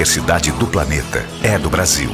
biodiversidade do planeta é do Brasil.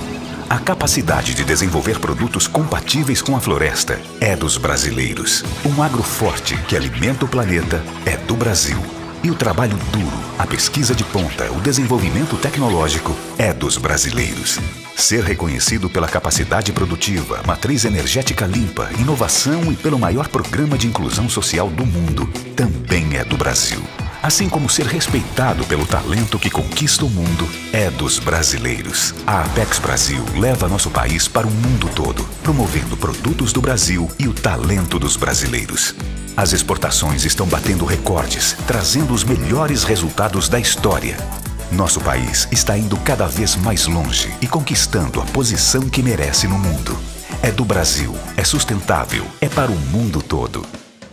A capacidade de desenvolver produtos compatíveis com a floresta é dos brasileiros. Um agro forte que alimenta o planeta é do Brasil. E o trabalho duro, a pesquisa de ponta, o desenvolvimento tecnológico é dos brasileiros. Ser reconhecido pela capacidade produtiva, matriz energética limpa, inovação e pelo maior programa de inclusão social do mundo também é do Brasil. Assim como ser respeitado pelo talento que conquista o mundo é dos brasileiros. A Apex Brasil leva nosso país para o mundo todo, promovendo produtos do Brasil e o talento dos brasileiros. As exportações estão batendo recordes, trazendo os melhores resultados da história. Nosso país está indo cada vez mais longe e conquistando a posição que merece no mundo. É do Brasil, é sustentável, é para o mundo todo.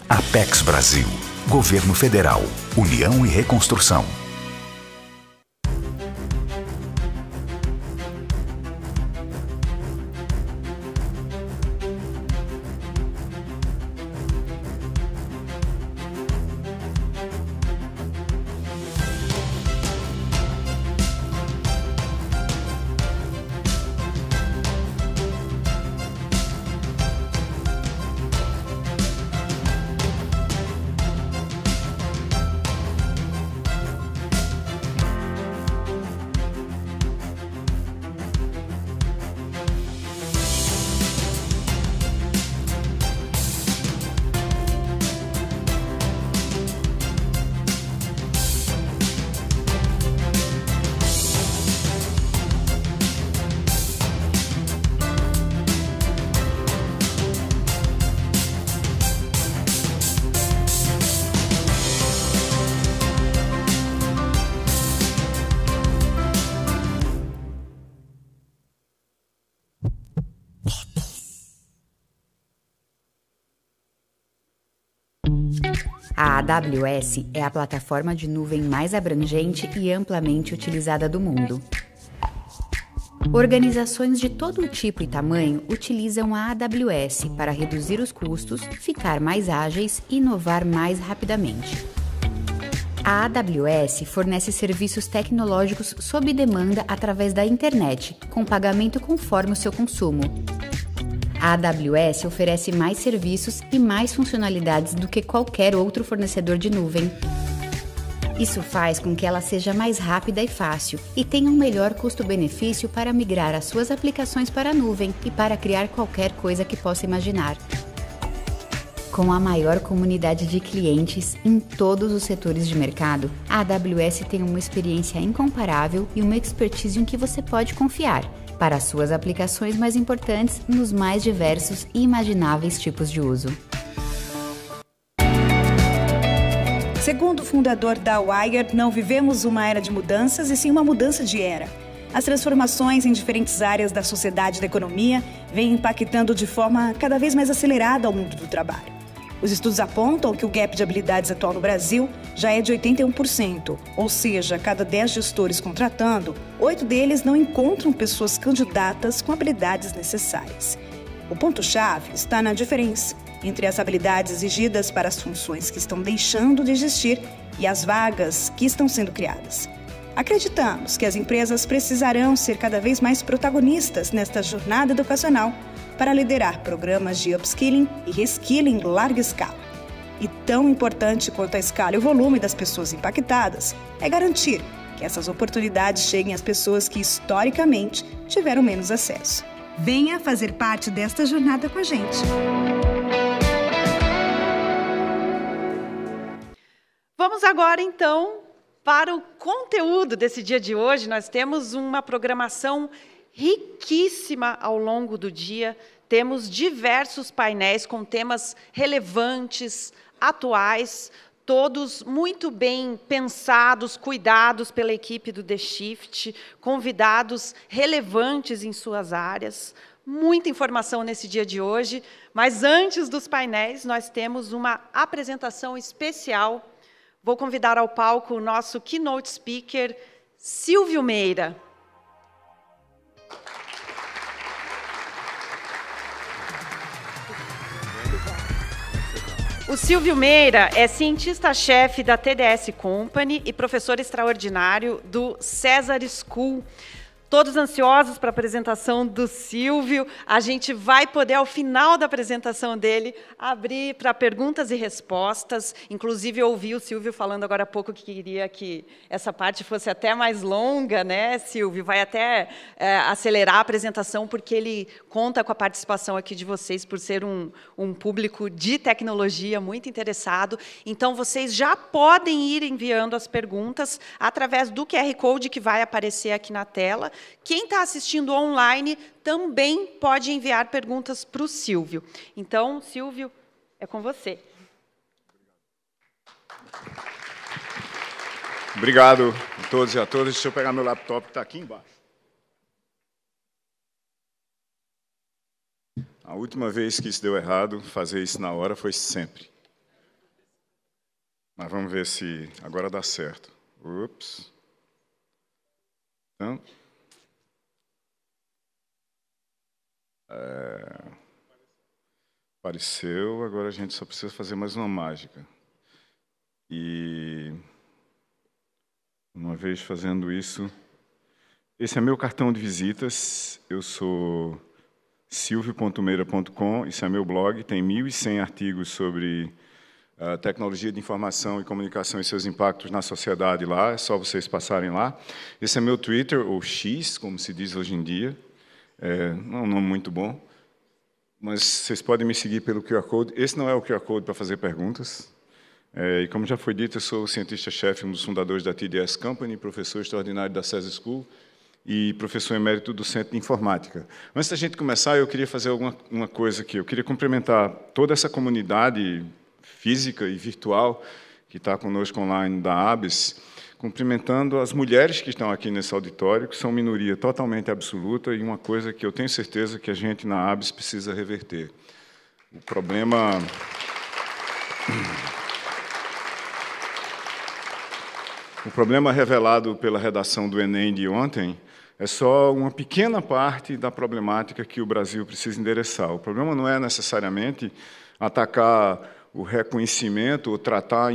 Apex Brasil Governo Federal, União e Reconstrução. AWS é a plataforma de nuvem mais abrangente e amplamente utilizada do mundo. Organizações de todo tipo e tamanho utilizam a AWS para reduzir os custos, ficar mais ágeis e inovar mais rapidamente. A AWS fornece serviços tecnológicos sob demanda através da internet, com pagamento conforme o seu consumo, a AWS oferece mais serviços e mais funcionalidades do que qualquer outro fornecedor de nuvem. Isso faz com que ela seja mais rápida e fácil e tenha um melhor custo-benefício para migrar as suas aplicações para a nuvem e para criar qualquer coisa que possa imaginar. Com a maior comunidade de clientes em todos os setores de mercado, a AWS tem uma experiência incomparável e uma expertise em que você pode confiar para suas aplicações mais importantes nos mais diversos e imagináveis tipos de uso. Segundo o fundador da Wired, não vivemos uma era de mudanças e sim uma mudança de era. As transformações em diferentes áreas da sociedade e da economia vêm impactando de forma cada vez mais acelerada ao mundo do trabalho. Os estudos apontam que o gap de habilidades atual no Brasil já é de 81%, ou seja, cada 10 gestores contratando, oito deles não encontram pessoas candidatas com habilidades necessárias. O ponto-chave está na diferença entre as habilidades exigidas para as funções que estão deixando de existir e as vagas que estão sendo criadas. Acreditamos que as empresas precisarão ser cada vez mais protagonistas nesta jornada educacional para liderar programas de upskilling e reskilling em larga escala. E tão importante quanto a escala e o volume das pessoas impactadas é garantir que essas oportunidades cheguem às pessoas que historicamente tiveram menos acesso. Venha fazer parte desta jornada com a gente. Vamos agora então para o conteúdo desse dia de hoje. Nós temos uma programação riquíssima ao longo do dia. Temos diversos painéis com temas relevantes, atuais, todos muito bem pensados, cuidados pela equipe do The Shift, convidados relevantes em suas áreas. Muita informação nesse dia de hoje, mas antes dos painéis, nós temos uma apresentação especial. Vou convidar ao palco o nosso keynote speaker, Silvio Meira. O Silvio Meira é cientista-chefe da TDS Company e professor extraordinário do César School. Todos ansiosos para a apresentação do Silvio. A gente vai poder, ao final da apresentação dele, abrir para perguntas e respostas. Inclusive, eu ouvi o Silvio falando agora há pouco que queria que essa parte fosse até mais longa, né, Silvio? Vai até é, acelerar a apresentação, porque ele conta com a participação aqui de vocês, por ser um, um público de tecnologia muito interessado. Então, vocês já podem ir enviando as perguntas através do QR Code que vai aparecer aqui na tela. Quem está assistindo online também pode enviar perguntas para o Silvio. Então, Silvio, é com você. Obrigado a todos e a todas. Deixa eu pegar meu laptop que está aqui embaixo. A última vez que isso deu errado, fazer isso na hora foi sempre. Mas vamos ver se agora dá certo. Ups. Então, É... Apareceu, agora a gente só precisa fazer mais uma mágica. E uma vez fazendo isso, esse é meu cartão de visitas. Eu sou silvio.meira.com, esse é meu blog, tem 1.100 artigos sobre uh, tecnologia de informação e comunicação e seus impactos na sociedade lá, é só vocês passarem lá. Esse é meu Twitter, ou X, como se diz hoje em dia, é, não é um nome muito bom, mas vocês podem me seguir pelo QR Code. Esse não é o QR Code para fazer perguntas. É, e como já foi dito, eu sou cientista-chefe, um dos fundadores da TDS Company, professor extraordinário da CESA School e professor emérito do Centro de Informática. Antes da gente começar, eu queria fazer alguma uma coisa aqui. Eu queria cumprimentar toda essa comunidade física e virtual que está conosco online da ABS, cumprimentando as mulheres que estão aqui nesse auditório, que são minoria totalmente absoluta e uma coisa que eu tenho certeza que a gente na ABS precisa reverter. O problema. O problema revelado pela redação do Enem de ontem é só uma pequena parte da problemática que o Brasil precisa endereçar. O problema não é necessariamente atacar o reconhecimento ou tratar a,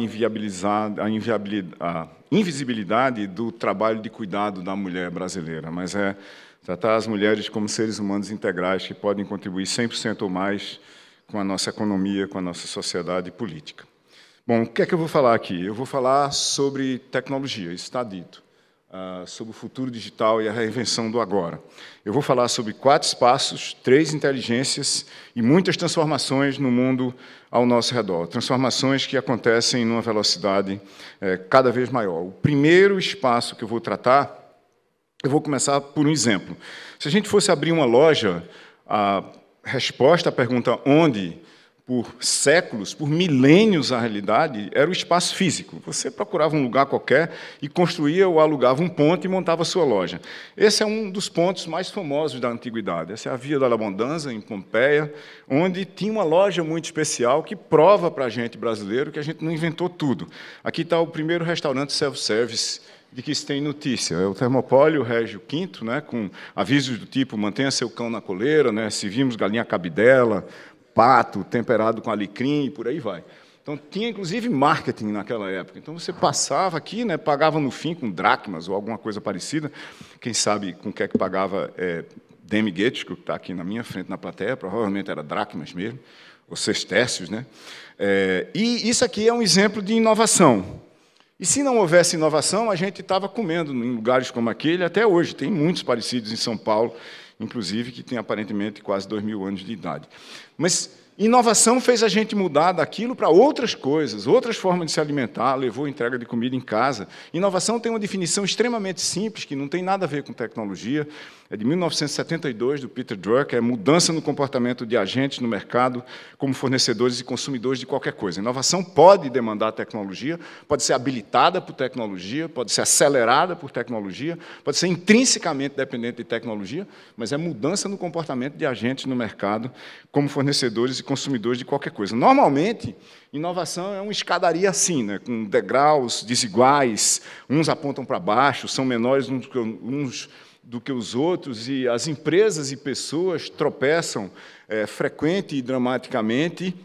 a, a invisibilidade do trabalho de cuidado da mulher brasileira, mas é tratar as mulheres como seres humanos integrais que podem contribuir 100% ou mais com a nossa economia, com a nossa sociedade e política. Bom, o que é que eu vou falar aqui? Eu vou falar sobre tecnologia, isso está dito. Uh, sobre o futuro digital e a reinvenção do agora. Eu vou falar sobre quatro espaços, três inteligências e muitas transformações no mundo ao nosso redor. Transformações que acontecem numa velocidade é, cada vez maior. O primeiro espaço que eu vou tratar, eu vou começar por um exemplo. Se a gente fosse abrir uma loja, a resposta à pergunta onde por séculos, por milênios, a realidade era o espaço físico. Você procurava um lugar qualquer e construía ou alugava um ponto e montava sua loja. Esse é um dos pontos mais famosos da antiguidade. Essa é a Via da Labondanza, em Pompeia, onde tinha uma loja muito especial que prova para a gente brasileiro que a gente não inventou tudo. Aqui está o primeiro restaurante self-service de que se tem notícia. É o Termopólio Régio V, né, com avisos do tipo mantenha seu cão na coleira, né, se vimos galinha cabidela, pato temperado com alecrim e por aí vai. Então, tinha inclusive marketing naquela época. Então, você passava aqui, né, pagava no fim com dracmas ou alguma coisa parecida. Quem sabe com o que é que pagava é, Demi Goetz, que está aqui na minha frente na plateia, provavelmente era dracmas mesmo, ou sestércios. Né? É, e isso aqui é um exemplo de inovação. E se não houvesse inovação, a gente estava comendo em lugares como aquele até hoje. Tem muitos parecidos em São Paulo inclusive, que tem aparentemente quase dois mil anos de idade. Mas inovação fez a gente mudar daquilo para outras coisas, outras formas de se alimentar, levou entrega de comida em casa. Inovação tem uma definição extremamente simples, que não tem nada a ver com tecnologia, é de 1972, do Peter Drucker, é mudança no comportamento de agentes no mercado, como fornecedores e consumidores de qualquer coisa. Inovação pode demandar tecnologia, pode ser habilitada por tecnologia, pode ser acelerada por tecnologia, pode ser intrinsecamente dependente de tecnologia, mas é mudança no comportamento de agentes no mercado, como fornecedores e consumidores de qualquer coisa. Normalmente, inovação é uma escadaria assim, né, com degraus desiguais, uns apontam para baixo, são menores uns do que os outros, e as empresas e pessoas tropeçam é, frequente e dramaticamente,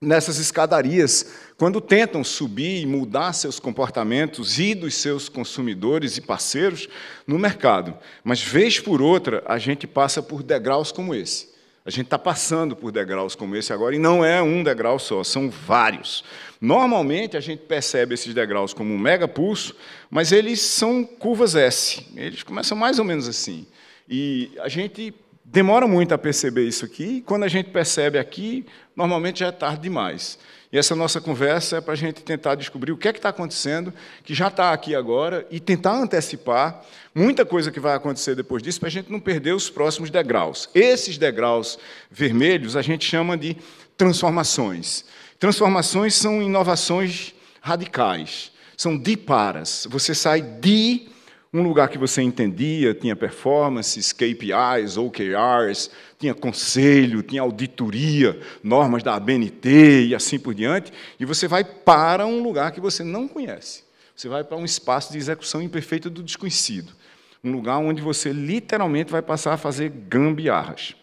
nessas escadarias, quando tentam subir e mudar seus comportamentos e dos seus consumidores e parceiros no mercado. Mas, vez por outra, a gente passa por degraus como esse. A gente está passando por degraus como esse agora, e não é um degrau só, são vários. Normalmente, a gente percebe esses degraus como um mega pulso, mas eles são curvas S. Eles começam mais ou menos assim. E a gente demora muito a perceber isso aqui, e quando a gente percebe aqui, normalmente já é tarde demais. E essa nossa conversa é para a gente tentar descobrir o que é que está acontecendo, que já está aqui agora, e tentar antecipar muita coisa que vai acontecer depois disso, para a gente não perder os próximos degraus. Esses degraus vermelhos a gente chama de transformações. Transformações são inovações radicais, são diparas. Você sai de um lugar que você entendia, tinha performances, KPIs, OKRs, tinha conselho, tinha auditoria, normas da ABNT e assim por diante, e você vai para um lugar que você não conhece. Você vai para um espaço de execução imperfeita do desconhecido. Um lugar onde você literalmente vai passar a fazer gambiarras.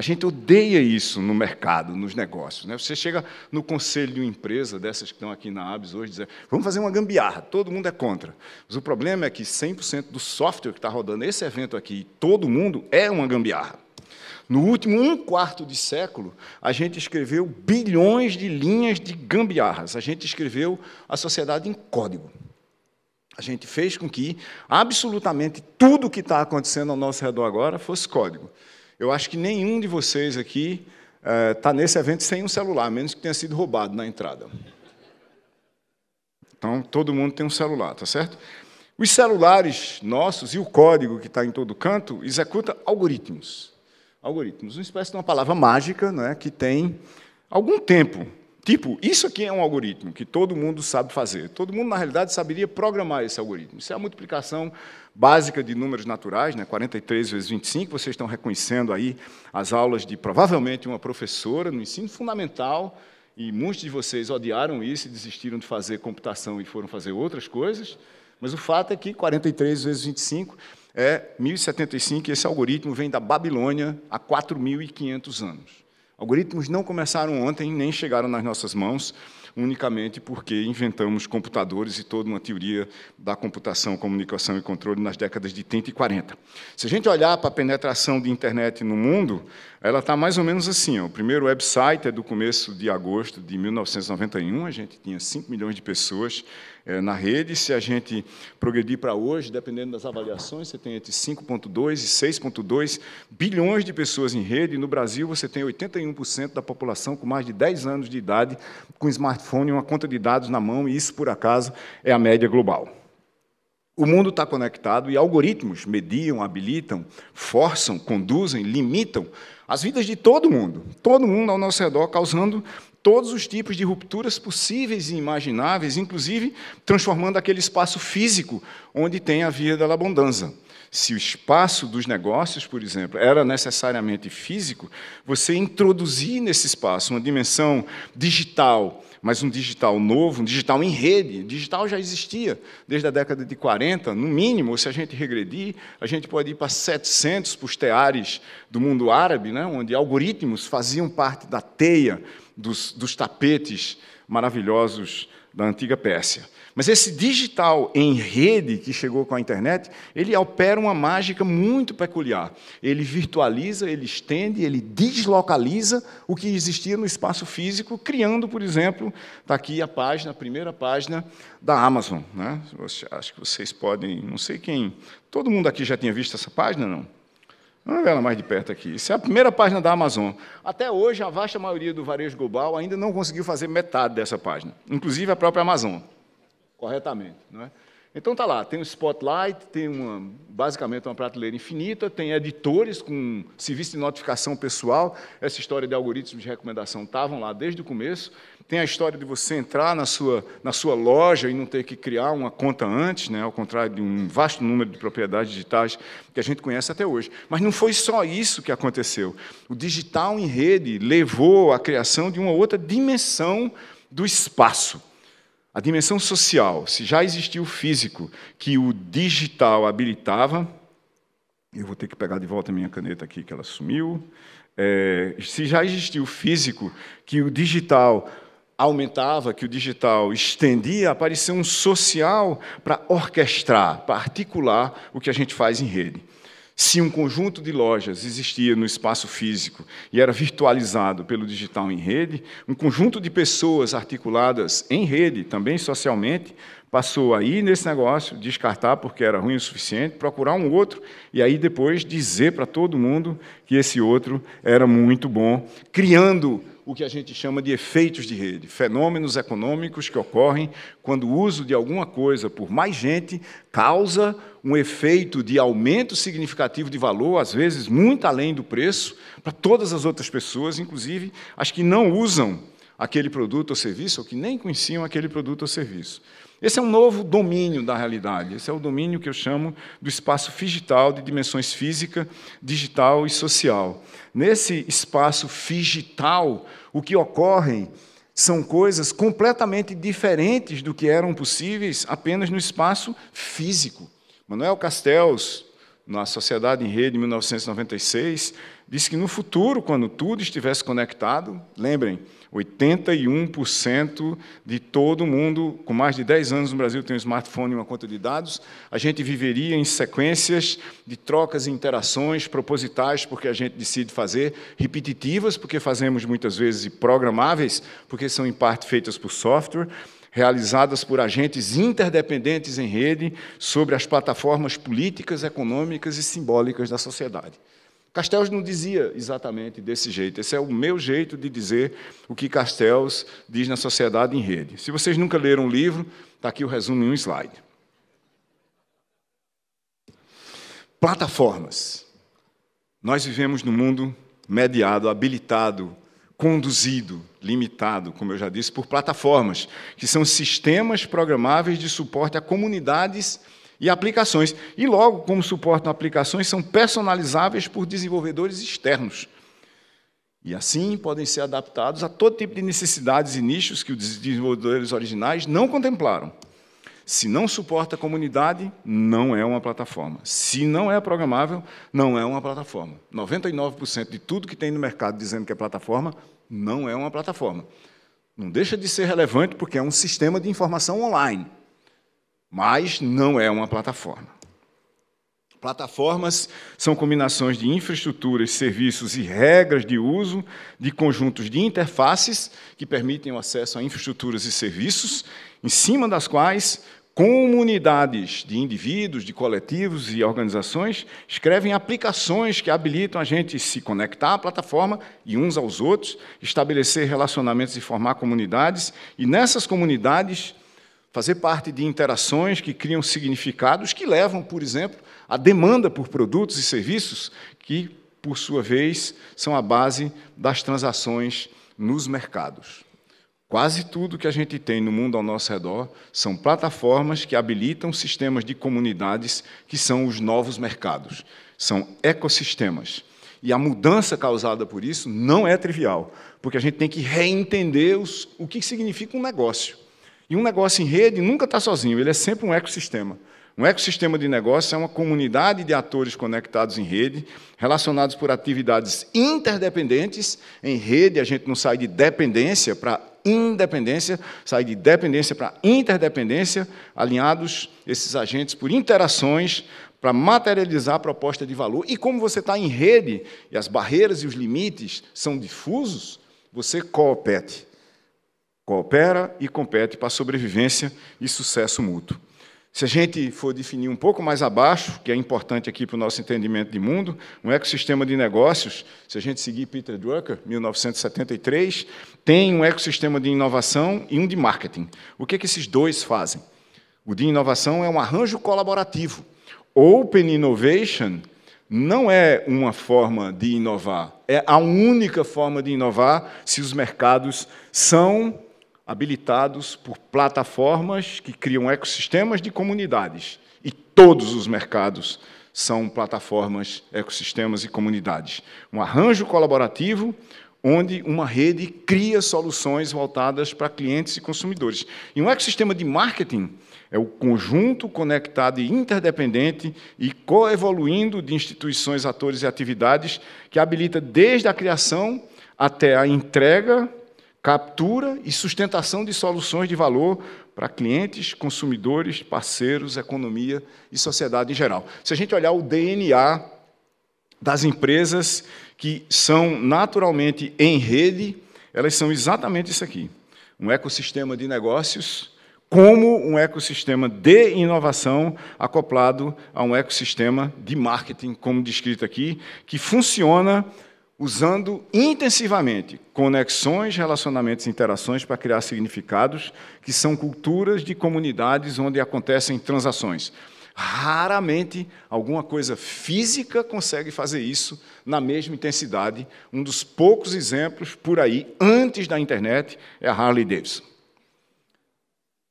A gente odeia isso no mercado, nos negócios. Né? Você chega no conselho de uma empresa, dessas que estão aqui na ABS hoje, dizer, vamos fazer uma gambiarra, todo mundo é contra. Mas o problema é que 100% do software que está rodando esse evento aqui, todo mundo, é uma gambiarra. No último um quarto de século, a gente escreveu bilhões de linhas de gambiarras. A gente escreveu a sociedade em código. A gente fez com que absolutamente tudo que está acontecendo ao nosso redor agora fosse código. Eu acho que nenhum de vocês aqui está eh, nesse evento sem um celular, a menos que tenha sido roubado na entrada. Então, todo mundo tem um celular, tá certo? Os celulares nossos e o código que está em todo canto executa algoritmos. Algoritmos, uma espécie de uma palavra mágica né, que tem algum tempo Tipo, isso aqui é um algoritmo que todo mundo sabe fazer. Todo mundo, na realidade, saberia programar esse algoritmo. Isso é a multiplicação básica de números naturais, né? 43 vezes 25. Vocês estão reconhecendo aí as aulas de, provavelmente, uma professora no ensino fundamental, e muitos de vocês odiaram isso e desistiram de fazer computação e foram fazer outras coisas. Mas o fato é que 43 vezes 25 é 1075, e esse algoritmo vem da Babilônia há 4.500 anos. Algoritmos não começaram ontem, nem chegaram nas nossas mãos, unicamente porque inventamos computadores e toda uma teoria da computação, comunicação e controle nas décadas de 30 e 40. Se a gente olhar para a penetração de internet no mundo, ela está mais ou menos assim. Ó. O primeiro website é do começo de agosto de 1991, a gente tinha 5 milhões de pessoas é, na rede. Se a gente progredir para hoje, dependendo das avaliações, você tem entre 5,2 e 6,2 bilhões de pessoas em rede. No Brasil, você tem 81% da população com mais de 10 anos de idade, com smartphone e uma conta de dados na mão, e isso, por acaso, é a média global. O mundo está conectado e algoritmos mediam, habilitam, forçam, conduzem, limitam as vidas de todo mundo, todo mundo ao nosso redor, causando todos os tipos de rupturas possíveis e imagináveis, inclusive transformando aquele espaço físico onde tem a via da abundância. Se o espaço dos negócios, por exemplo, era necessariamente físico, você introduzir nesse espaço uma dimensão digital, mas um digital novo, um digital em rede. O digital já existia desde a década de 40, no mínimo, se a gente regredir, a gente pode ir para 700 para os teares do mundo árabe, né, onde algoritmos faziam parte da teia dos, dos tapetes maravilhosos da antiga Pérsia. Mas esse digital em rede que chegou com a internet, ele opera uma mágica muito peculiar. Ele virtualiza, ele estende, ele deslocaliza o que existia no espaço físico, criando, por exemplo, está aqui a página, a primeira página da Amazon. Né? Acho que vocês podem, não sei quem, todo mundo aqui já tinha visto essa página, não? Vamos ver ela mais de perto aqui. Isso é a primeira página da Amazon. Até hoje, a vasta maioria do varejo global ainda não conseguiu fazer metade dessa página, inclusive a própria Amazon, corretamente. Não é? Então tá lá, tem um spotlight, tem uma, basicamente uma prateleira infinita, tem editores com serviço de notificação pessoal. Essa história de algoritmos de recomendação estavam lá desde o começo. Tem a história de você entrar na sua, na sua loja e não ter que criar uma conta antes, né, ao contrário de um vasto número de propriedades digitais que a gente conhece até hoje. Mas não foi só isso que aconteceu. O digital em rede levou à criação de uma outra dimensão do espaço. A dimensão social, se já existia o físico que o digital habilitava, eu vou ter que pegar de volta a minha caneta aqui, que ela sumiu. é, se já existia o físico, que o digital aumentava, que o digital estendia, apareceu um social para orquestrar, para articular o que a gente faz em rede. Se um conjunto de lojas existia no espaço físico e era virtualizado pelo digital em rede, um conjunto de pessoas articuladas em rede, também socialmente, passou a ir nesse negócio, descartar porque era ruim o suficiente, procurar um outro e aí depois dizer para todo mundo que esse outro era muito bom, criando o que a gente chama de efeitos de rede, fenômenos econômicos que ocorrem quando o uso de alguma coisa por mais gente causa um efeito de aumento significativo de valor, às vezes muito além do preço, para todas as outras pessoas, inclusive as que não usam aquele produto ou serviço, ou que nem conheciam aquele produto ou serviço. Esse é um novo domínio da realidade. Esse é o domínio que eu chamo do espaço digital de dimensões física, digital e social. Nesse espaço digital, o que ocorre são coisas completamente diferentes do que eram possíveis apenas no espaço físico. Manuel Castells, na Sociedade em Rede, em 1996, disse que no futuro, quando tudo estivesse conectado, lembrem, 81% de todo mundo com mais de 10 anos no Brasil tem um smartphone e uma conta de dados. A gente viveria em sequências de trocas e interações propositais, porque a gente decide fazer, repetitivas, porque fazemos muitas vezes e programáveis, porque são em parte feitas por software realizadas por agentes interdependentes em rede sobre as plataformas políticas, econômicas e simbólicas da sociedade. Castells não dizia exatamente desse jeito. Esse é o meu jeito de dizer o que Castells diz na Sociedade em Rede. Se vocês nunca leram o livro, está aqui o resumo em um slide. Plataformas. Nós vivemos num mundo mediado, habilitado, conduzido, limitado, como eu já disse, por plataformas, que são sistemas programáveis de suporte a comunidades e aplicações. E logo, como suportam aplicações, são personalizáveis por desenvolvedores externos. E assim podem ser adaptados a todo tipo de necessidades e nichos que os desenvolvedores originais não contemplaram. Se não suporta a comunidade, não é uma plataforma. Se não é programável, não é uma plataforma. 99% de tudo que tem no mercado dizendo que é plataforma, não é uma plataforma. Não deixa de ser relevante porque é um sistema de informação online mas não é uma plataforma. Plataformas são combinações de infraestruturas, serviços e regras de uso de conjuntos de interfaces que permitem o acesso a infraestruturas e serviços, em cima das quais comunidades de indivíduos, de coletivos e organizações escrevem aplicações que habilitam a gente se conectar à plataforma e uns aos outros, estabelecer relacionamentos e formar comunidades, e nessas comunidades fazer parte de interações que criam significados que levam, por exemplo, à demanda por produtos e serviços que, por sua vez, são a base das transações nos mercados. Quase tudo que a gente tem no mundo ao nosso redor são plataformas que habilitam sistemas de comunidades que são os novos mercados, são ecossistemas. E a mudança causada por isso não é trivial, porque a gente tem que reentender os, o que significa um negócio. E um negócio em rede nunca está sozinho, ele é sempre um ecossistema. Um ecossistema de negócio é uma comunidade de atores conectados em rede, relacionados por atividades interdependentes. Em rede, a gente não sai de dependência para independência, sai de dependência para interdependência, alinhados esses agentes por interações para materializar a proposta de valor. E como você está em rede e as barreiras e os limites são difusos, você coopete coopera e compete para a sobrevivência e sucesso mútuo. Se a gente for definir um pouco mais abaixo, que é importante aqui para o nosso entendimento de mundo, um ecossistema de negócios, se a gente seguir Peter Drucker, 1973, tem um ecossistema de inovação e um de marketing. O que, é que esses dois fazem? O de inovação é um arranjo colaborativo. Open Innovation não é uma forma de inovar, é a única forma de inovar se os mercados são habilitados por plataformas que criam ecossistemas de comunidades. E todos os mercados são plataformas, ecossistemas e comunidades. Um arranjo colaborativo onde uma rede cria soluções voltadas para clientes e consumidores. E um ecossistema de marketing é o conjunto conectado e interdependente e coevoluindo de instituições, atores e atividades que habilita desde a criação até a entrega, captura e sustentação de soluções de valor para clientes, consumidores, parceiros, economia e sociedade em geral. Se a gente olhar o DNA das empresas que são naturalmente em rede, elas são exatamente isso aqui: um ecossistema de negócios como um ecossistema de inovação acoplado a um ecossistema de marketing, como descrito aqui, que funciona usando intensivamente conexões, relacionamentos e interações para criar significados, que são culturas de comunidades onde acontecem transações. Raramente alguma coisa física consegue fazer isso na mesma intensidade. Um dos poucos exemplos por aí, antes da internet, é a Harley Davidson.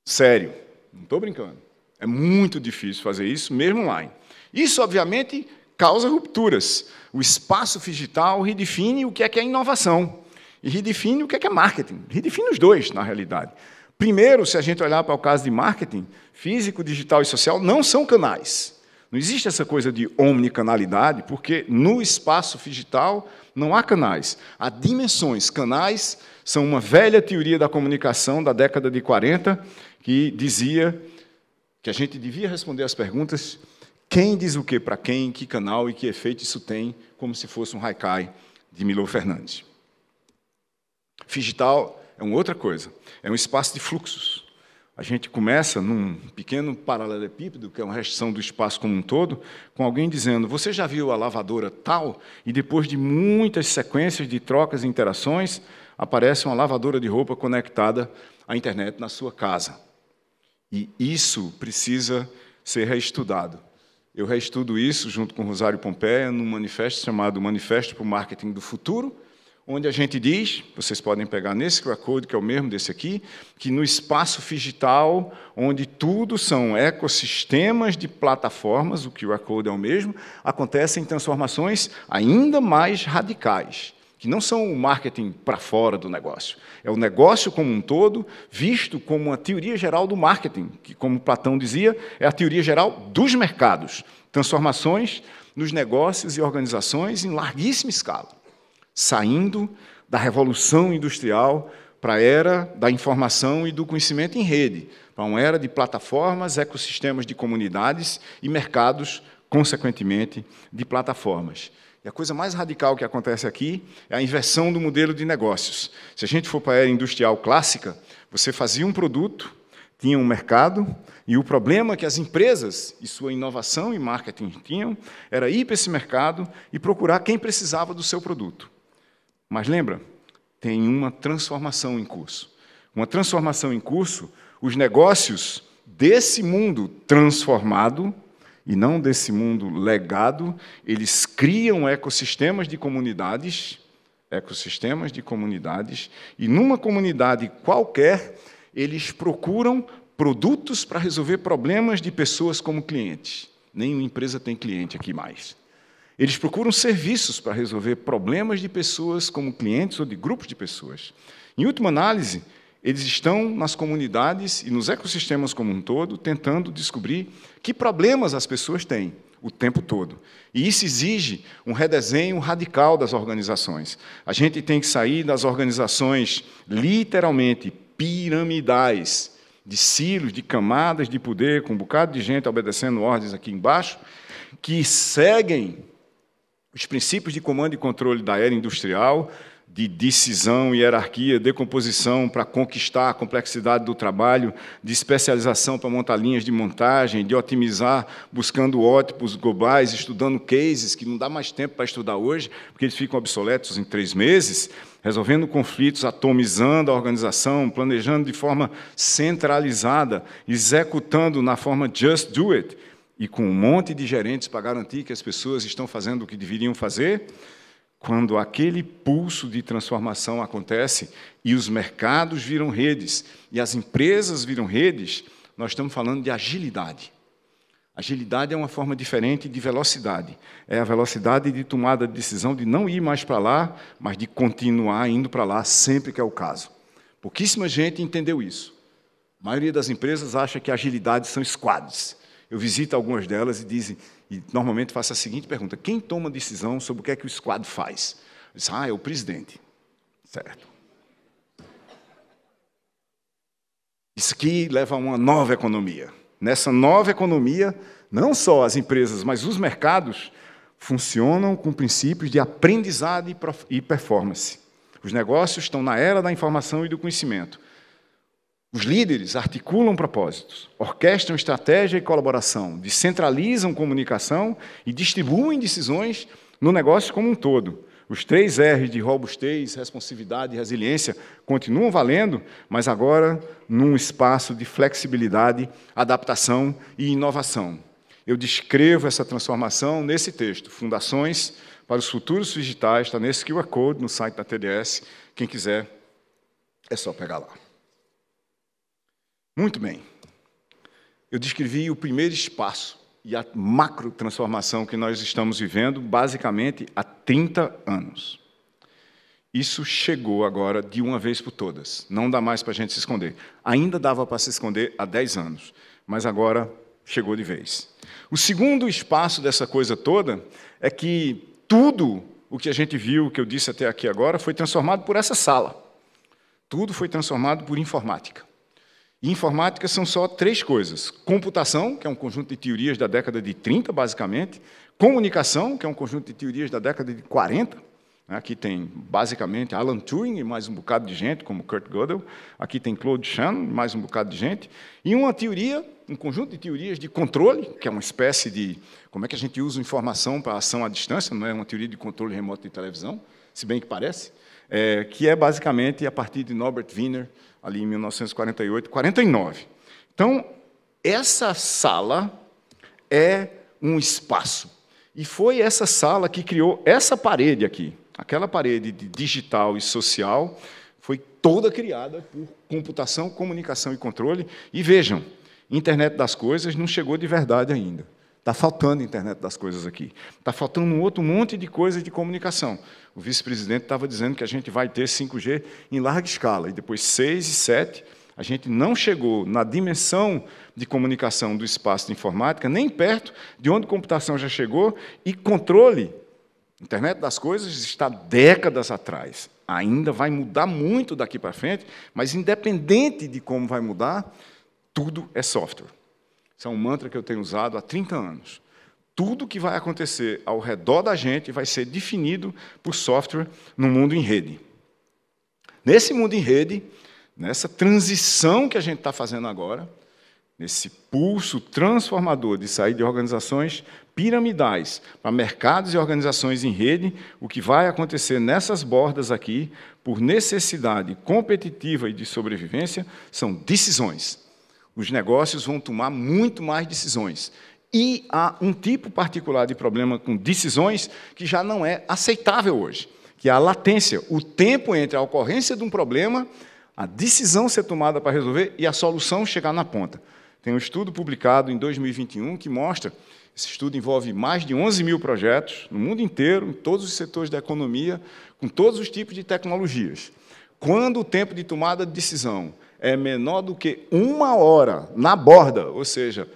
Sério, não estou brincando. É muito difícil fazer isso, mesmo online. Isso, obviamente, causa rupturas. O espaço digital redefine o que é que é inovação e redefine o que é que é marketing. Redefine os dois, na realidade. Primeiro, se a gente olhar para o caso de marketing, físico, digital e social não são canais. Não existe essa coisa de omnicanalidade, porque no espaço digital não há canais. Há dimensões. Canais são uma velha teoria da comunicação da década de 40 que dizia que a gente devia responder as perguntas quem diz o que para quem, que canal e que efeito isso tem, como se fosse um haikai de Milo Fernandes. Digital é uma outra coisa. É um espaço de fluxos. A gente começa num pequeno paralelepípedo, que é uma restrição do espaço como um todo, com alguém dizendo: Você já viu a lavadora tal? E depois de muitas sequências de trocas e interações, aparece uma lavadora de roupa conectada à internet na sua casa. E isso precisa ser reestudado. Eu reestudo isso junto com Rosário Pompeia num manifesto chamado Manifesto para o Marketing do Futuro, onde a gente diz, vocês podem pegar nesse Code, que é o mesmo desse aqui, que no espaço digital, onde tudo são ecossistemas de plataformas, o QR Code é o mesmo, acontecem transformações ainda mais radicais, que não são o marketing para fora do negócio, é o negócio como um todo, visto como uma teoria geral do marketing, que, como Platão dizia, é a teoria geral dos mercados, transformações nos negócios e organizações em larguíssima escala saindo da revolução industrial para a era da informação e do conhecimento em rede, para uma era de plataformas, ecossistemas de comunidades e mercados, consequentemente, de plataformas. E a coisa mais radical que acontece aqui é a inversão do modelo de negócios. Se a gente for para a era industrial clássica, você fazia um produto, tinha um mercado, e o problema que as empresas e sua inovação e marketing tinham era ir para esse mercado e procurar quem precisava do seu produto. Mas lembra, tem uma transformação em curso. Uma transformação em curso, os negócios desse mundo transformado, e não desse mundo legado, eles criam ecossistemas de comunidades, ecossistemas de comunidades, e numa comunidade qualquer, eles procuram produtos para resolver problemas de pessoas como clientes. Nenhuma empresa tem cliente aqui mais. Eles procuram serviços para resolver problemas de pessoas como clientes ou de grupos de pessoas. Em última análise, eles estão nas comunidades e nos ecossistemas como um todo, tentando descobrir que problemas as pessoas têm o tempo todo. E isso exige um redesenho radical das organizações. A gente tem que sair das organizações literalmente piramidais, de silos, de camadas de poder, com um bocado de gente obedecendo ordens aqui embaixo, que seguem os princípios de comando e controle da era industrial, de decisão, hierarquia, decomposição para conquistar a complexidade do trabalho, de especialização para montar linhas de montagem, de otimizar buscando ótipos globais, estudando cases que não dá mais tempo para estudar hoje, porque eles ficam obsoletos em três meses, resolvendo conflitos, atomizando a organização, planejando de forma centralizada, executando na forma just do it, e com um monte de gerentes para garantir que as pessoas estão fazendo o que deveriam fazer, quando aquele pulso de transformação acontece e os mercados viram redes e as empresas viram redes, nós estamos falando de agilidade. Agilidade é uma forma diferente de velocidade. É a velocidade de tomada de decisão de não ir mais para lá, mas de continuar indo para lá sempre que é o caso. Pouquíssima gente entendeu isso. A maioria das empresas acha que agilidade são squads. Eu visito algumas delas e dizem, e normalmente faço a seguinte pergunta: quem toma decisão sobre o que é que o squad faz? Eu ah, é o presidente. Certo. Isso aqui leva a uma nova economia. Nessa nova economia, não só as empresas, mas os mercados funcionam com princípios de aprendizado e performance. Os negócios estão na era da informação e do conhecimento. Os líderes articulam propósitos, orquestram estratégia e colaboração, descentralizam comunicação e distribuem decisões no negócio como um todo. Os três R's de robustez, responsividade e resiliência continuam valendo, mas agora num espaço de flexibilidade, adaptação e inovação. Eu descrevo essa transformação nesse texto, Fundações para os Futuros Digitais, está nesse QR Code no site da TDS. Quem quiser, é só pegar lá. Muito bem. Eu descrevi o primeiro espaço e a macro transformação que nós estamos vivendo, basicamente, há 30 anos. Isso chegou agora de uma vez por todas. Não dá mais para a gente se esconder. Ainda dava para se esconder há 10 anos, mas agora chegou de vez. O segundo espaço dessa coisa toda é que tudo o que a gente viu, que eu disse até aqui agora, foi transformado por essa sala. Tudo foi transformado por informática. E informática são só três coisas: computação, que é um conjunto de teorias da década de 30, basicamente, comunicação, que é um conjunto de teorias da década de 40. Né, aqui tem, basicamente, Alan Turing e mais um bocado de gente, como Kurt Gödel. Aqui tem Claude Shannon, mais um bocado de gente. E uma teoria, um conjunto de teorias de controle, que é uma espécie de... Como é que a gente usa informação para ação à distância? Não é uma teoria de controle remoto de televisão, se bem que parece. É, que é, basicamente, a partir de Norbert Wiener, ali em 1948, 49. Então, essa sala é um espaço. E foi essa sala que criou essa parede aqui. Aquela parede de digital e social foi toda criada por computação, comunicação e controle. E vejam, internet das coisas não chegou de verdade ainda. Está faltando internet das coisas aqui. Está faltando um outro monte de coisas de comunicação. O vice-presidente estava dizendo que a gente vai ter 5G em larga escala, e depois 6 e 7. A gente não chegou na dimensão de comunicação do espaço de informática, nem perto de onde computação já chegou, e controle. Internet das coisas está décadas atrás. Ainda vai mudar muito daqui para frente, mas independente de como vai mudar, tudo é software. Isso é um mantra que eu tenho usado há 30 anos. Tudo que vai acontecer ao redor da gente vai ser definido por software no mundo em rede. Nesse mundo em rede, nessa transição que a gente está fazendo agora, nesse pulso transformador de sair de organizações piramidais para mercados e organizações em rede, o que vai acontecer nessas bordas aqui, por necessidade competitiva e de sobrevivência, são decisões os negócios vão tomar muito mais decisões. E há um tipo particular de problema com decisões que já não é aceitável hoje, que é a latência, o tempo entre a ocorrência de um problema, a decisão ser tomada para resolver e a solução chegar na ponta. Tem um estudo publicado em 2021 que mostra, esse estudo envolve mais de 11 mil projetos no mundo inteiro, em todos os setores da economia, com todos os tipos de tecnologias. Quando o tempo de tomada de decisão é menor do que uma hora na borda, ou seja,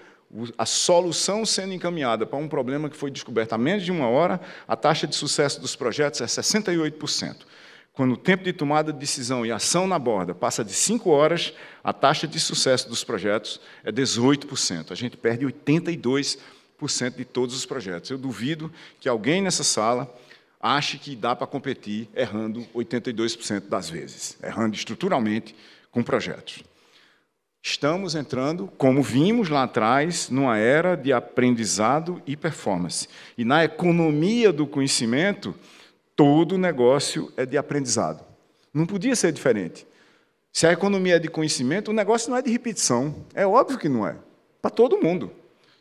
a solução sendo encaminhada para um problema que foi descoberto há menos de uma hora, a taxa de sucesso dos projetos é 68%. Quando o tempo de tomada de decisão e ação na borda passa de 5 horas, a taxa de sucesso dos projetos é 18%. A gente perde 82% de todos os projetos. Eu duvido que alguém nessa sala ache que dá para competir errando 82% das vezes, errando estruturalmente com projetos. Estamos entrando, como vimos lá atrás, numa era de aprendizado e performance. E na economia do conhecimento, todo negócio é de aprendizado. Não podia ser diferente. Se a economia é de conhecimento, o negócio não é de repetição. É óbvio que não é. Para todo mundo.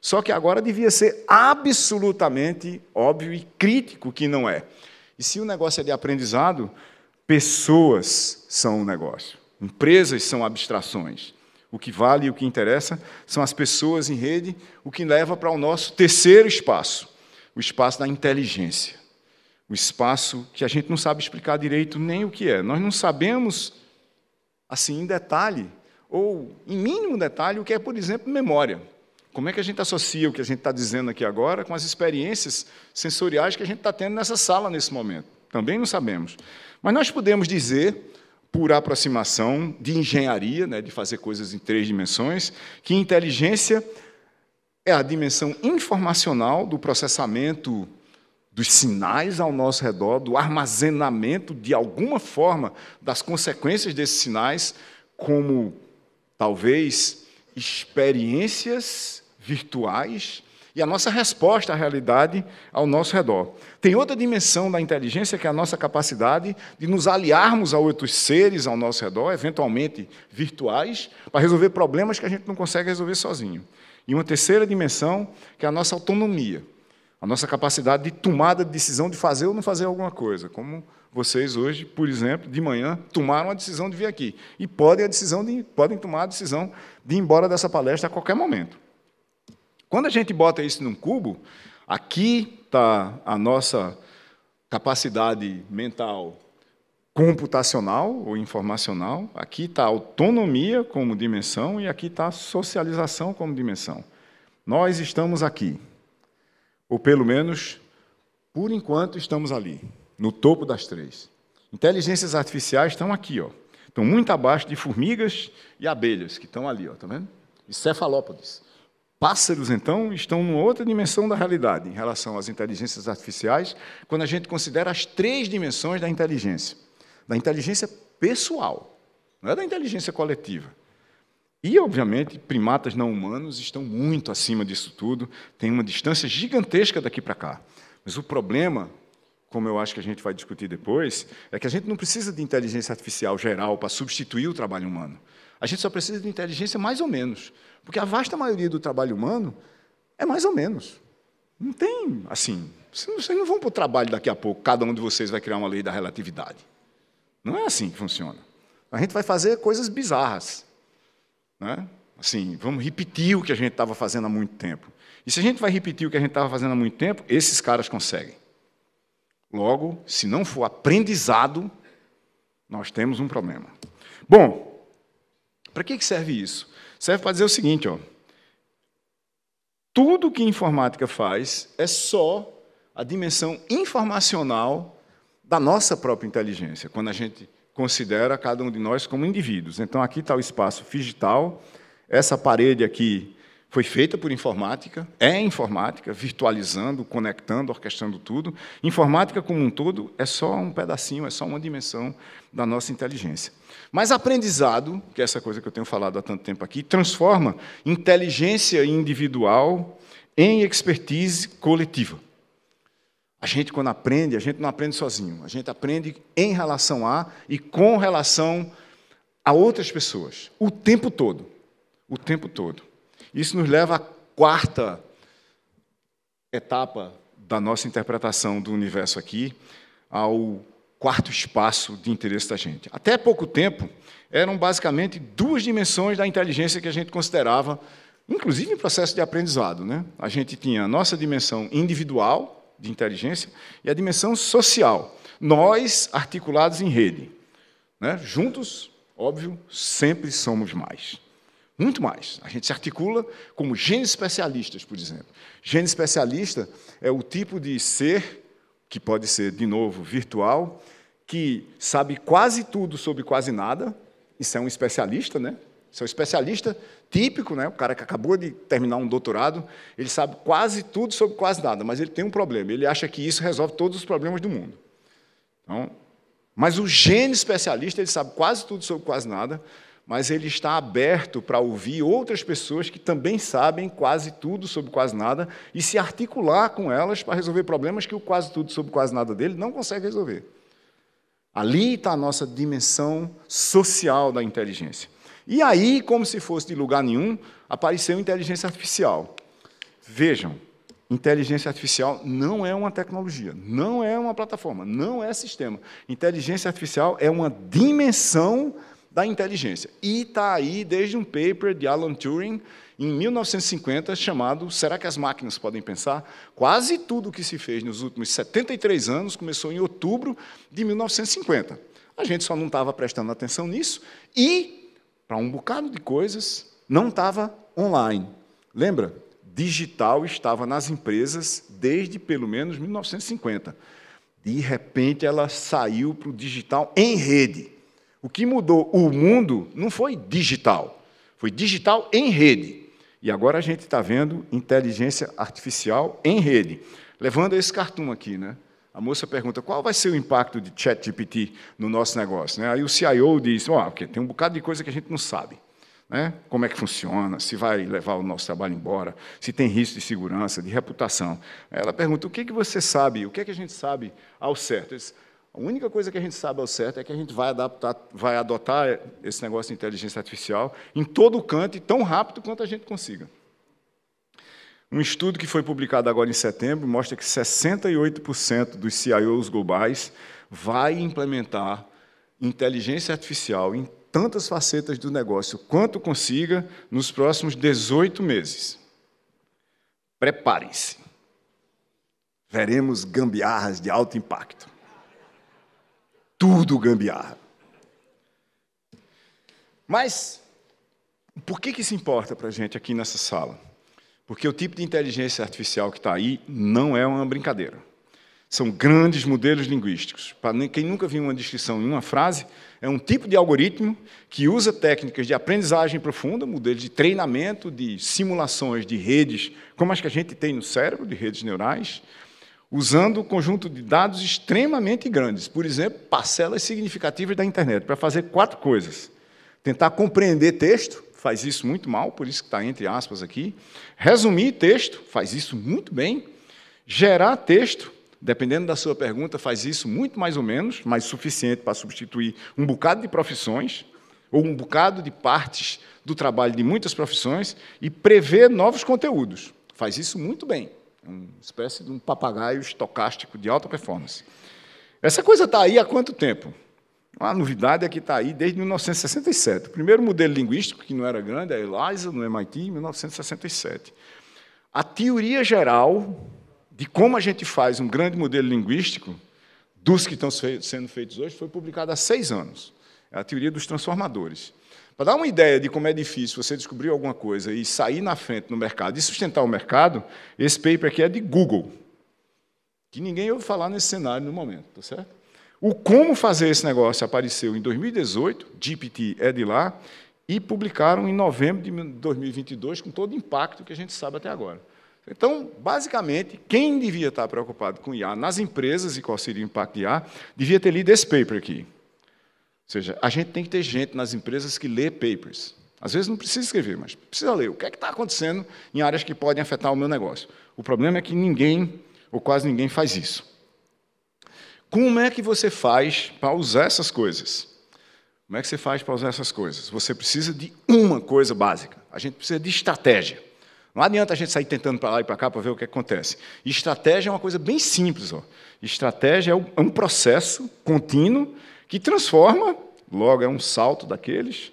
Só que agora devia ser absolutamente óbvio e crítico que não é. E se o negócio é de aprendizado, pessoas são o negócio. Empresas são abstrações. o que vale e o que interessa são as pessoas em rede, o que leva para o nosso terceiro espaço, o espaço da inteligência. O espaço que a gente não sabe explicar direito nem o que é. Nós não sabemos, assim, em detalhe, ou em mínimo detalhe, o que é, por exemplo, memória. Como é que a gente associa o que a gente está dizendo aqui agora com as experiências sensoriais que a gente está tendo nessa sala nesse momento? Também não sabemos. Mas nós podemos dizer, por aproximação de engenharia, né, de fazer coisas em três dimensões, que inteligência é a dimensão informacional do processamento dos sinais ao nosso redor, do armazenamento de alguma forma das consequências desses sinais, como talvez experiências virtuais e a nossa resposta à realidade ao nosso redor. Tem outra dimensão da inteligência que é a nossa capacidade de nos aliarmos a outros seres ao nosso redor, eventualmente virtuais, para resolver problemas que a gente não consegue resolver sozinho. E uma terceira dimensão que é a nossa autonomia, a nossa capacidade de tomada de decisão de fazer ou não fazer alguma coisa, como vocês hoje, por exemplo, de manhã, tomaram a decisão de vir aqui. E podem, a decisão de, podem tomar a decisão de ir embora dessa palestra a qualquer momento. Quando a gente bota isso num cubo, aqui está a nossa capacidade mental computacional ou informacional, aqui está a autonomia como dimensão e aqui está a socialização como dimensão. Nós estamos aqui, ou pelo menos, por enquanto, estamos ali, no topo das três. Inteligências artificiais estão aqui, ó. estão muito abaixo de formigas e abelhas, que estão ali, ó, tá vendo? E cefalópodes. Pássaros, então, estão numa outra dimensão da realidade em relação às inteligências artificiais, quando a gente considera as três dimensões da inteligência: da inteligência pessoal, não é da inteligência coletiva. E, obviamente, primatas não humanos estão muito acima disso tudo, têm uma distância gigantesca daqui para cá. Mas o problema, como eu acho que a gente vai discutir depois, é que a gente não precisa de inteligência artificial geral para substituir o trabalho humano. A gente só precisa de inteligência mais ou menos. Porque a vasta maioria do trabalho humano é mais ou menos. Não tem, assim, vocês não vão para o trabalho daqui a pouco, cada um de vocês vai criar uma lei da relatividade. Não é assim que funciona. A gente vai fazer coisas bizarras. Né? Assim, vamos repetir o que a gente estava fazendo há muito tempo. E se a gente vai repetir o que a gente estava fazendo há muito tempo, esses caras conseguem. Logo, se não for aprendizado, nós temos um problema. Bom, para que serve isso? Serve para dizer o seguinte: ó, tudo que informática faz é só a dimensão informacional da nossa própria inteligência, quando a gente considera cada um de nós como indivíduos. Então, aqui está o espaço digital, essa parede aqui foi feita por informática, é informática, virtualizando, conectando, orquestrando tudo. Informática como um todo é só um pedacinho, é só uma dimensão da nossa inteligência. Mas aprendizado, que é essa coisa que eu tenho falado há tanto tempo aqui, transforma inteligência individual em expertise coletiva. A gente, quando aprende, a gente não aprende sozinho, a gente aprende em relação a e com relação a outras pessoas, o tempo todo. O tempo todo. Isso nos leva à quarta etapa da nossa interpretação do universo aqui, ao quarto espaço de interesse da gente. Até pouco tempo, eram basicamente duas dimensões da inteligência que a gente considerava, inclusive em processo de aprendizado. Né? A gente tinha a nossa dimensão individual de inteligência e a dimensão social. Nós, articulados em rede. Né? Juntos, óbvio, sempre somos mais. Muito mais. A gente se articula como genes especialistas, por exemplo. Gene especialista é o tipo de ser que pode ser, de novo, virtual, que sabe quase tudo sobre quase nada. Isso é um especialista, né? Isso é um especialista típico, né? O cara que acabou de terminar um doutorado, ele sabe quase tudo sobre quase nada, mas ele tem um problema. Ele acha que isso resolve todos os problemas do mundo. Então, mas o gene especialista, ele sabe quase tudo sobre quase nada, mas ele está aberto para ouvir outras pessoas que também sabem quase tudo sobre quase nada e se articular com elas para resolver problemas que o quase tudo sobre quase nada dele não consegue resolver. Ali está a nossa dimensão social da inteligência. E aí, como se fosse de lugar nenhum, apareceu inteligência artificial. Vejam, inteligência artificial não é uma tecnologia, não é uma plataforma, não é sistema. Inteligência artificial é uma dimensão da inteligência. E está aí desde um paper de Alan Turing, em 1950, chamado Será que as máquinas podem pensar? Quase tudo o que se fez nos últimos 73 anos começou em outubro de 1950. A gente só não estava prestando atenção nisso e, para um bocado de coisas, não estava online. Lembra? Digital estava nas empresas desde pelo menos 1950. De repente, ela saiu para o digital em rede. O que mudou o mundo não foi digital, foi digital em rede. E agora a gente está vendo inteligência artificial em rede. Levando esse cartoon aqui, né? A moça pergunta qual vai ser o impacto de ChatGPT no nosso negócio. Né? Aí o CIO diz: oh, okay, tem um bocado de coisa que a gente não sabe. Né? Como é que funciona, se vai levar o nosso trabalho embora, se tem risco de segurança, de reputação. Ela pergunta: o que, que você sabe, o que, é que a gente sabe ao certo? Diz, a única coisa que a gente sabe ao certo é que a gente vai, adaptar, vai adotar esse negócio de inteligência artificial em todo o canto e tão rápido quanto a gente consiga. Um estudo que foi publicado agora em setembro mostra que 68% dos CIOs globais vai implementar inteligência artificial em tantas facetas do negócio quanto consiga nos próximos 18 meses. Preparem-se. Veremos gambiarras de alto impacto. Tudo gambiarra. Mas, por que, que isso importa para a gente aqui nessa sala? Porque o tipo de inteligência artificial que está aí não é uma brincadeira. São grandes modelos linguísticos. Para quem nunca viu uma descrição em uma frase, é um tipo de algoritmo que usa técnicas de aprendizagem profunda, modelos de treinamento, de simulações de redes, como as que a gente tem no cérebro, de redes neurais, usando um conjunto de dados extremamente grandes. Por exemplo, parcelas significativas da internet, para fazer quatro coisas. Tentar compreender texto, faz isso muito mal, por isso que está entre aspas aqui. Resumir texto, faz isso muito bem. Gerar texto, dependendo da sua pergunta, faz isso muito mais ou menos, mas suficiente para substituir um bocado de profissões, ou um bocado de partes do trabalho de muitas profissões, e prever novos conteúdos. Faz isso muito bem. Uma espécie de um papagaio estocástico de alta performance. Essa coisa está aí há quanto tempo? A novidade é que está aí desde 1967. O primeiro modelo linguístico, que não era grande, é a ELISA, no MIT, em 1967. A teoria geral de como a gente faz um grande modelo linguístico, dos que estão sendo feitos hoje, foi publicada há seis anos. É a teoria dos transformadores. Para dar uma ideia de como é difícil você descobrir alguma coisa e sair na frente no mercado e sustentar o mercado, esse paper aqui é de Google, que ninguém ouve falar nesse cenário no momento, tá certo? O como fazer esse negócio apareceu em 2018, GPT é de lá, e publicaram em novembro de 2022, com todo o impacto que a gente sabe até agora. Então, basicamente, quem devia estar preocupado com IA nas empresas e qual seria o impacto de IA, devia ter lido esse paper aqui. Ou seja, a gente tem que ter gente nas empresas que lê papers. Às vezes não precisa escrever, mas precisa ler. O que é que está acontecendo em áreas que podem afetar o meu negócio? O problema é que ninguém, ou quase ninguém, faz isso. Como é que você faz para usar essas coisas? Como é que você faz para usar essas coisas? Você precisa de uma coisa básica. A gente precisa de estratégia. Não adianta a gente sair tentando para lá e para cá para ver o que acontece. estratégia é uma coisa bem simples. Ó. Estratégia é um processo contínuo que transforma, logo é um salto daqueles,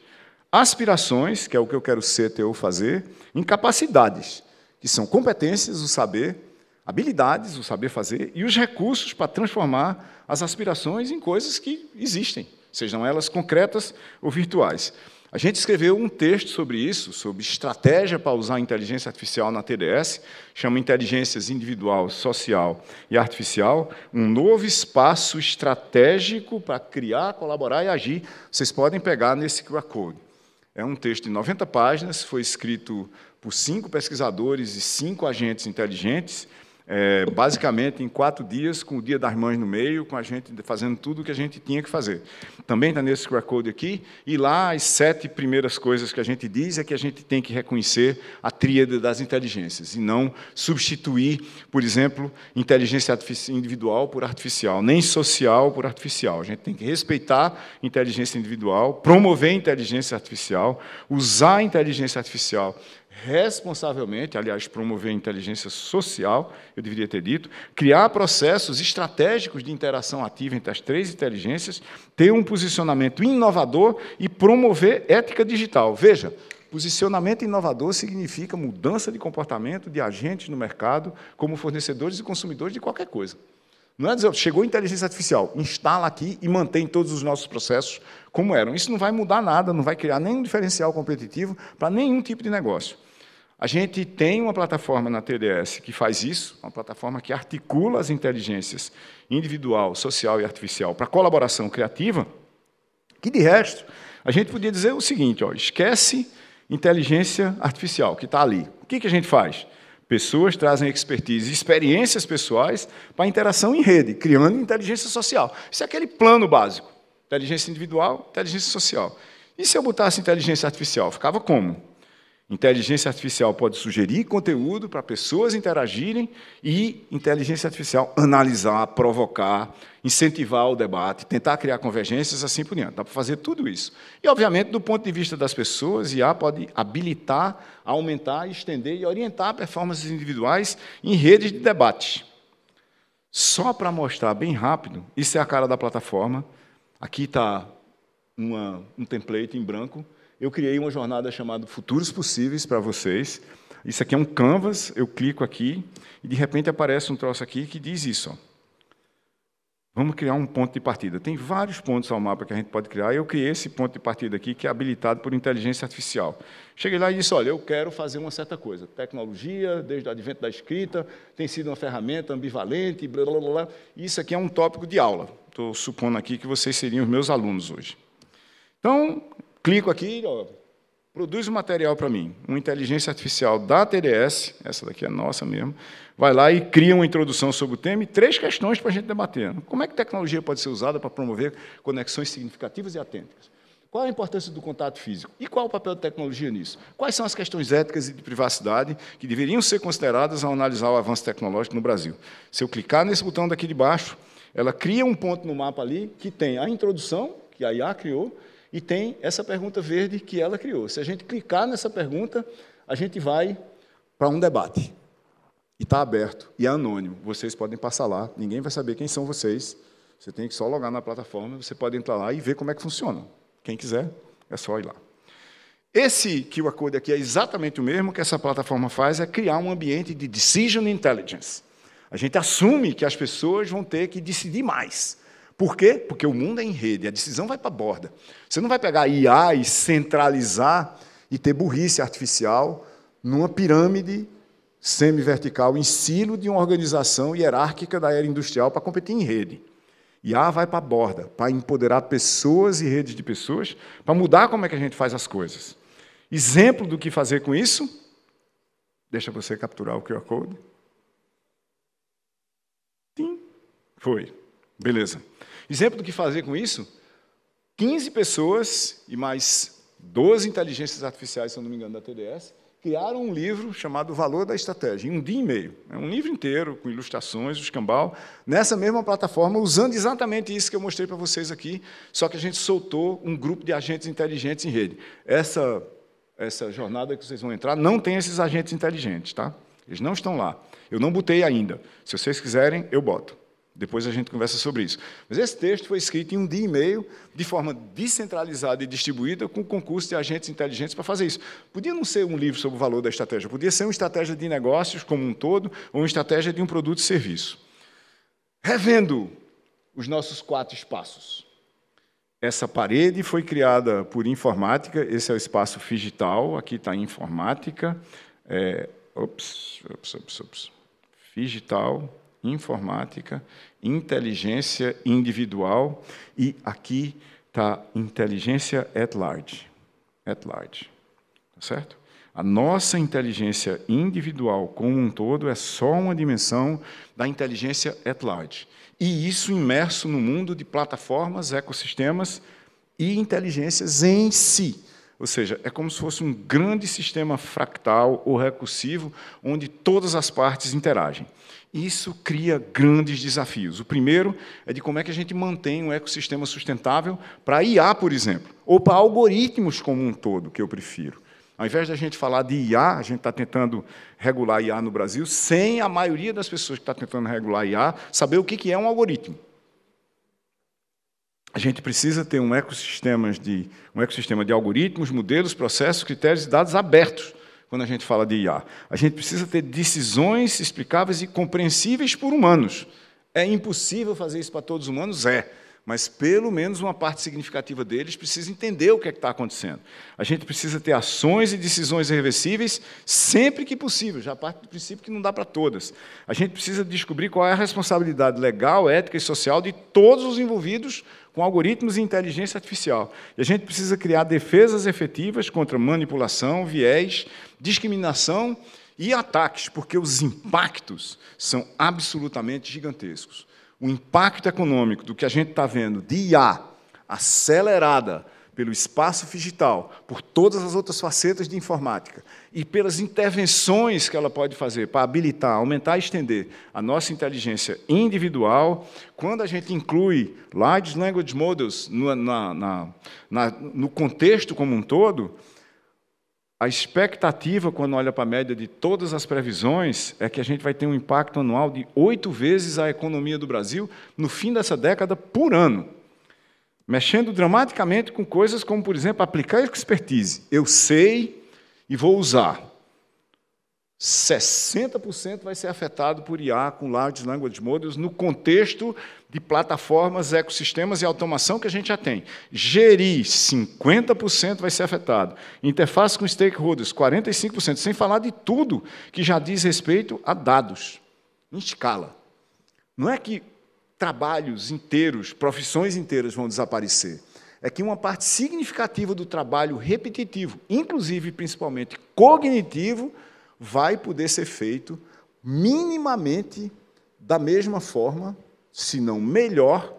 aspirações, que é o que eu quero ser, ter ou fazer, em capacidades, que são competências, o saber, habilidades, o saber fazer, e os recursos para transformar as aspirações em coisas que existem, sejam elas concretas ou virtuais. A gente escreveu um texto sobre isso, sobre estratégia para usar a inteligência artificial na TDS, chama Inteligências Individual, Social e Artificial, um novo espaço estratégico para criar, colaborar e agir. Vocês podem pegar nesse QR Code. É um texto de 90 páginas, foi escrito por cinco pesquisadores e cinco agentes inteligentes, é, basicamente em quatro dias, com o Dia das Mães no meio, com a gente fazendo tudo o que a gente tinha que fazer. Também está nesse QR Code aqui, e lá as sete primeiras coisas que a gente diz é que a gente tem que reconhecer a tríade das inteligências, e não substituir, por exemplo, inteligência individual por artificial, nem social por artificial. A gente tem que respeitar inteligência individual, promover inteligência artificial, usar a inteligência artificial responsavelmente, aliás, promover a inteligência social, eu deveria ter dito, criar processos estratégicos de interação ativa entre as três inteligências, ter um posicionamento inovador e promover ética digital. Veja, posicionamento inovador significa mudança de comportamento de agentes no mercado, como fornecedores e consumidores de qualquer coisa. Não é dizer, chegou a inteligência artificial, instala aqui e mantém todos os nossos processos como eram. Isso não vai mudar nada, não vai criar nenhum diferencial competitivo para nenhum tipo de negócio. A gente tem uma plataforma na TDS que faz isso, uma plataforma que articula as inteligências individual, social e artificial para colaboração criativa, que, de resto, a gente podia dizer o seguinte, ó, esquece inteligência artificial, que está ali. O que, que a gente faz? Pessoas trazem expertise e experiências pessoais para interação em rede, criando inteligência social. Isso é aquele plano básico. Inteligência individual, inteligência social. E se eu botasse inteligência artificial? Ficava como? Inteligência artificial pode sugerir conteúdo para pessoas interagirem e inteligência artificial analisar, provocar, incentivar o debate, tentar criar convergências, assim por diante. Dá para fazer tudo isso. E, obviamente, do ponto de vista das pessoas, IA pode habilitar, aumentar, estender e orientar performances individuais em redes de debate. Só para mostrar bem rápido, isso é a cara da plataforma. Aqui está um template em branco eu criei uma jornada chamada Futuros Possíveis para vocês. Isso aqui é um canvas, eu clico aqui e de repente aparece um troço aqui que diz isso. Ó. Vamos criar um ponto de partida. Tem vários pontos ao mapa que a gente pode criar. Eu criei esse ponto de partida aqui, que é habilitado por inteligência artificial. Cheguei lá e disse: olha, eu quero fazer uma certa coisa. Tecnologia, desde o advento da escrita, tem sido uma ferramenta ambivalente, blá, blá, blá. Isso aqui é um tópico de aula. Estou supondo aqui que vocês seriam os meus alunos hoje. Então, clico aqui, ó, produz um material para mim. Uma inteligência artificial da TDS, essa daqui é nossa mesmo, vai lá e cria uma introdução sobre o tema e três questões para a gente debater. Como é que tecnologia pode ser usada para promover conexões significativas e atênticas? Qual a importância do contato físico? E qual o papel da tecnologia nisso? Quais são as questões éticas e de privacidade que deveriam ser consideradas ao analisar o avanço tecnológico no Brasil? Se eu clicar nesse botão daqui de baixo, ela cria um ponto no mapa ali que tem a introdução, que a IA criou, e tem essa pergunta verde que ela criou. Se a gente clicar nessa pergunta, a gente vai para um debate. E está aberto, e é anônimo. Vocês podem passar lá, ninguém vai saber quem são vocês. Você tem que só logar na plataforma, você pode entrar lá e ver como é que funciona. Quem quiser, é só ir lá. Esse QR Code aqui é exatamente o mesmo que essa plataforma faz, é criar um ambiente de decision intelligence. A gente assume que as pessoas vão ter que decidir mais. Por quê? Porque o mundo é em rede, a decisão vai para a borda. Você não vai pegar IA e centralizar e ter burrice artificial numa pirâmide semi-vertical em silo de uma organização hierárquica da era industrial para competir em rede. IA vai para a borda, para empoderar pessoas e redes de pessoas, para mudar como é que a gente faz as coisas. Exemplo do que fazer com isso? Deixa você capturar o QR Code. Sim, foi. Beleza. Exemplo do que fazer com isso? 15 pessoas e mais 12 inteligências artificiais, se eu não me engano, da TDS, criaram um livro chamado Valor da Estratégia, em um dia e meio. É um livro inteiro, com ilustrações, o escambau, nessa mesma plataforma, usando exatamente isso que eu mostrei para vocês aqui, só que a gente soltou um grupo de agentes inteligentes em rede. Essa, essa jornada que vocês vão entrar não tem esses agentes inteligentes, tá? Eles não estão lá. Eu não botei ainda. Se vocês quiserem, eu boto. Depois a gente conversa sobre isso. Mas esse texto foi escrito em um dia e meio, de forma descentralizada e distribuída, com concurso de agentes inteligentes para fazer isso. Podia não ser um livro sobre o valor da estratégia, podia ser uma estratégia de negócios como um todo, ou uma estratégia de um produto e serviço. Revendo os nossos quatro espaços. Essa parede foi criada por informática, esse é o espaço digital, aqui está informática. É, ops, ops, ops, ops. Digital, informática, inteligência individual e aqui está inteligência at large. At large. Tá certo? A nossa inteligência individual como um todo é só uma dimensão da inteligência at large. E isso imerso no mundo de plataformas, ecossistemas e inteligências em si. Ou seja, é como se fosse um grande sistema fractal ou recursivo onde todas as partes interagem. Isso cria grandes desafios. O primeiro é de como é que a gente mantém um ecossistema sustentável para IA, por exemplo, ou para algoritmos como um todo, que eu prefiro. Ao invés da gente falar de IA, a gente está tentando regular IA no Brasil, sem a maioria das pessoas que está tentando regular IA saber o que é um algoritmo. A gente precisa ter um ecossistema de, um ecossistema de algoritmos, modelos, processos, critérios e dados abertos quando a gente fala de IA. A gente precisa ter decisões explicáveis e compreensíveis por humanos. É impossível fazer isso para todos os humanos? É mas pelo menos uma parte significativa deles precisa entender o que é está acontecendo. A gente precisa ter ações e decisões irreversíveis sempre que possível, já parte do princípio que não dá para todas. A gente precisa descobrir qual é a responsabilidade legal, ética e social de todos os envolvidos com algoritmos e inteligência artificial. E a gente precisa criar defesas efetivas contra manipulação, viés, discriminação e ataques, porque os impactos são absolutamente gigantescos o impacto econômico do que a gente está vendo de IA acelerada pelo espaço digital, por todas as outras facetas de informática e pelas intervenções que ela pode fazer para habilitar, aumentar e estender a nossa inteligência individual, quando a gente inclui Large Language Models no, na, na, na, no contexto como um todo, a expectativa, quando olha para a média de todas as previsões, é que a gente vai ter um impacto anual de oito vezes a economia do Brasil no fim dessa década por ano. Mexendo dramaticamente com coisas como, por exemplo, aplicar expertise. Eu sei e vou usar. 60% vai ser afetado por IA com Large Language Models no contexto de plataformas, ecossistemas e automação que a gente já tem. Gerir, 50% vai ser afetado. Interface com stakeholders, 45%, sem falar de tudo que já diz respeito a dados, em escala. Não é que trabalhos inteiros, profissões inteiras vão desaparecer. É que uma parte significativa do trabalho repetitivo, inclusive principalmente cognitivo, vai poder ser feito minimamente da mesma forma, se não melhor,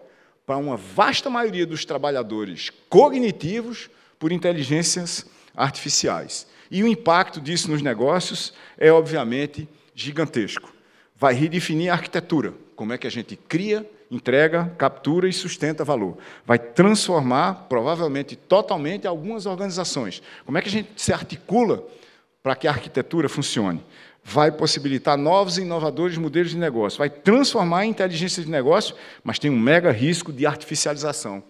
para uma vasta maioria dos trabalhadores cognitivos por inteligências artificiais. E o impacto disso nos negócios é, obviamente, gigantesco. Vai redefinir a arquitetura, como é que a gente cria, entrega, captura e sustenta valor. Vai transformar, provavelmente, totalmente algumas organizações. Como é que a gente se articula para que a arquitetura funcione. Vai possibilitar novos e inovadores modelos de negócio, vai transformar a inteligência de negócio, mas tem um mega risco de artificialização,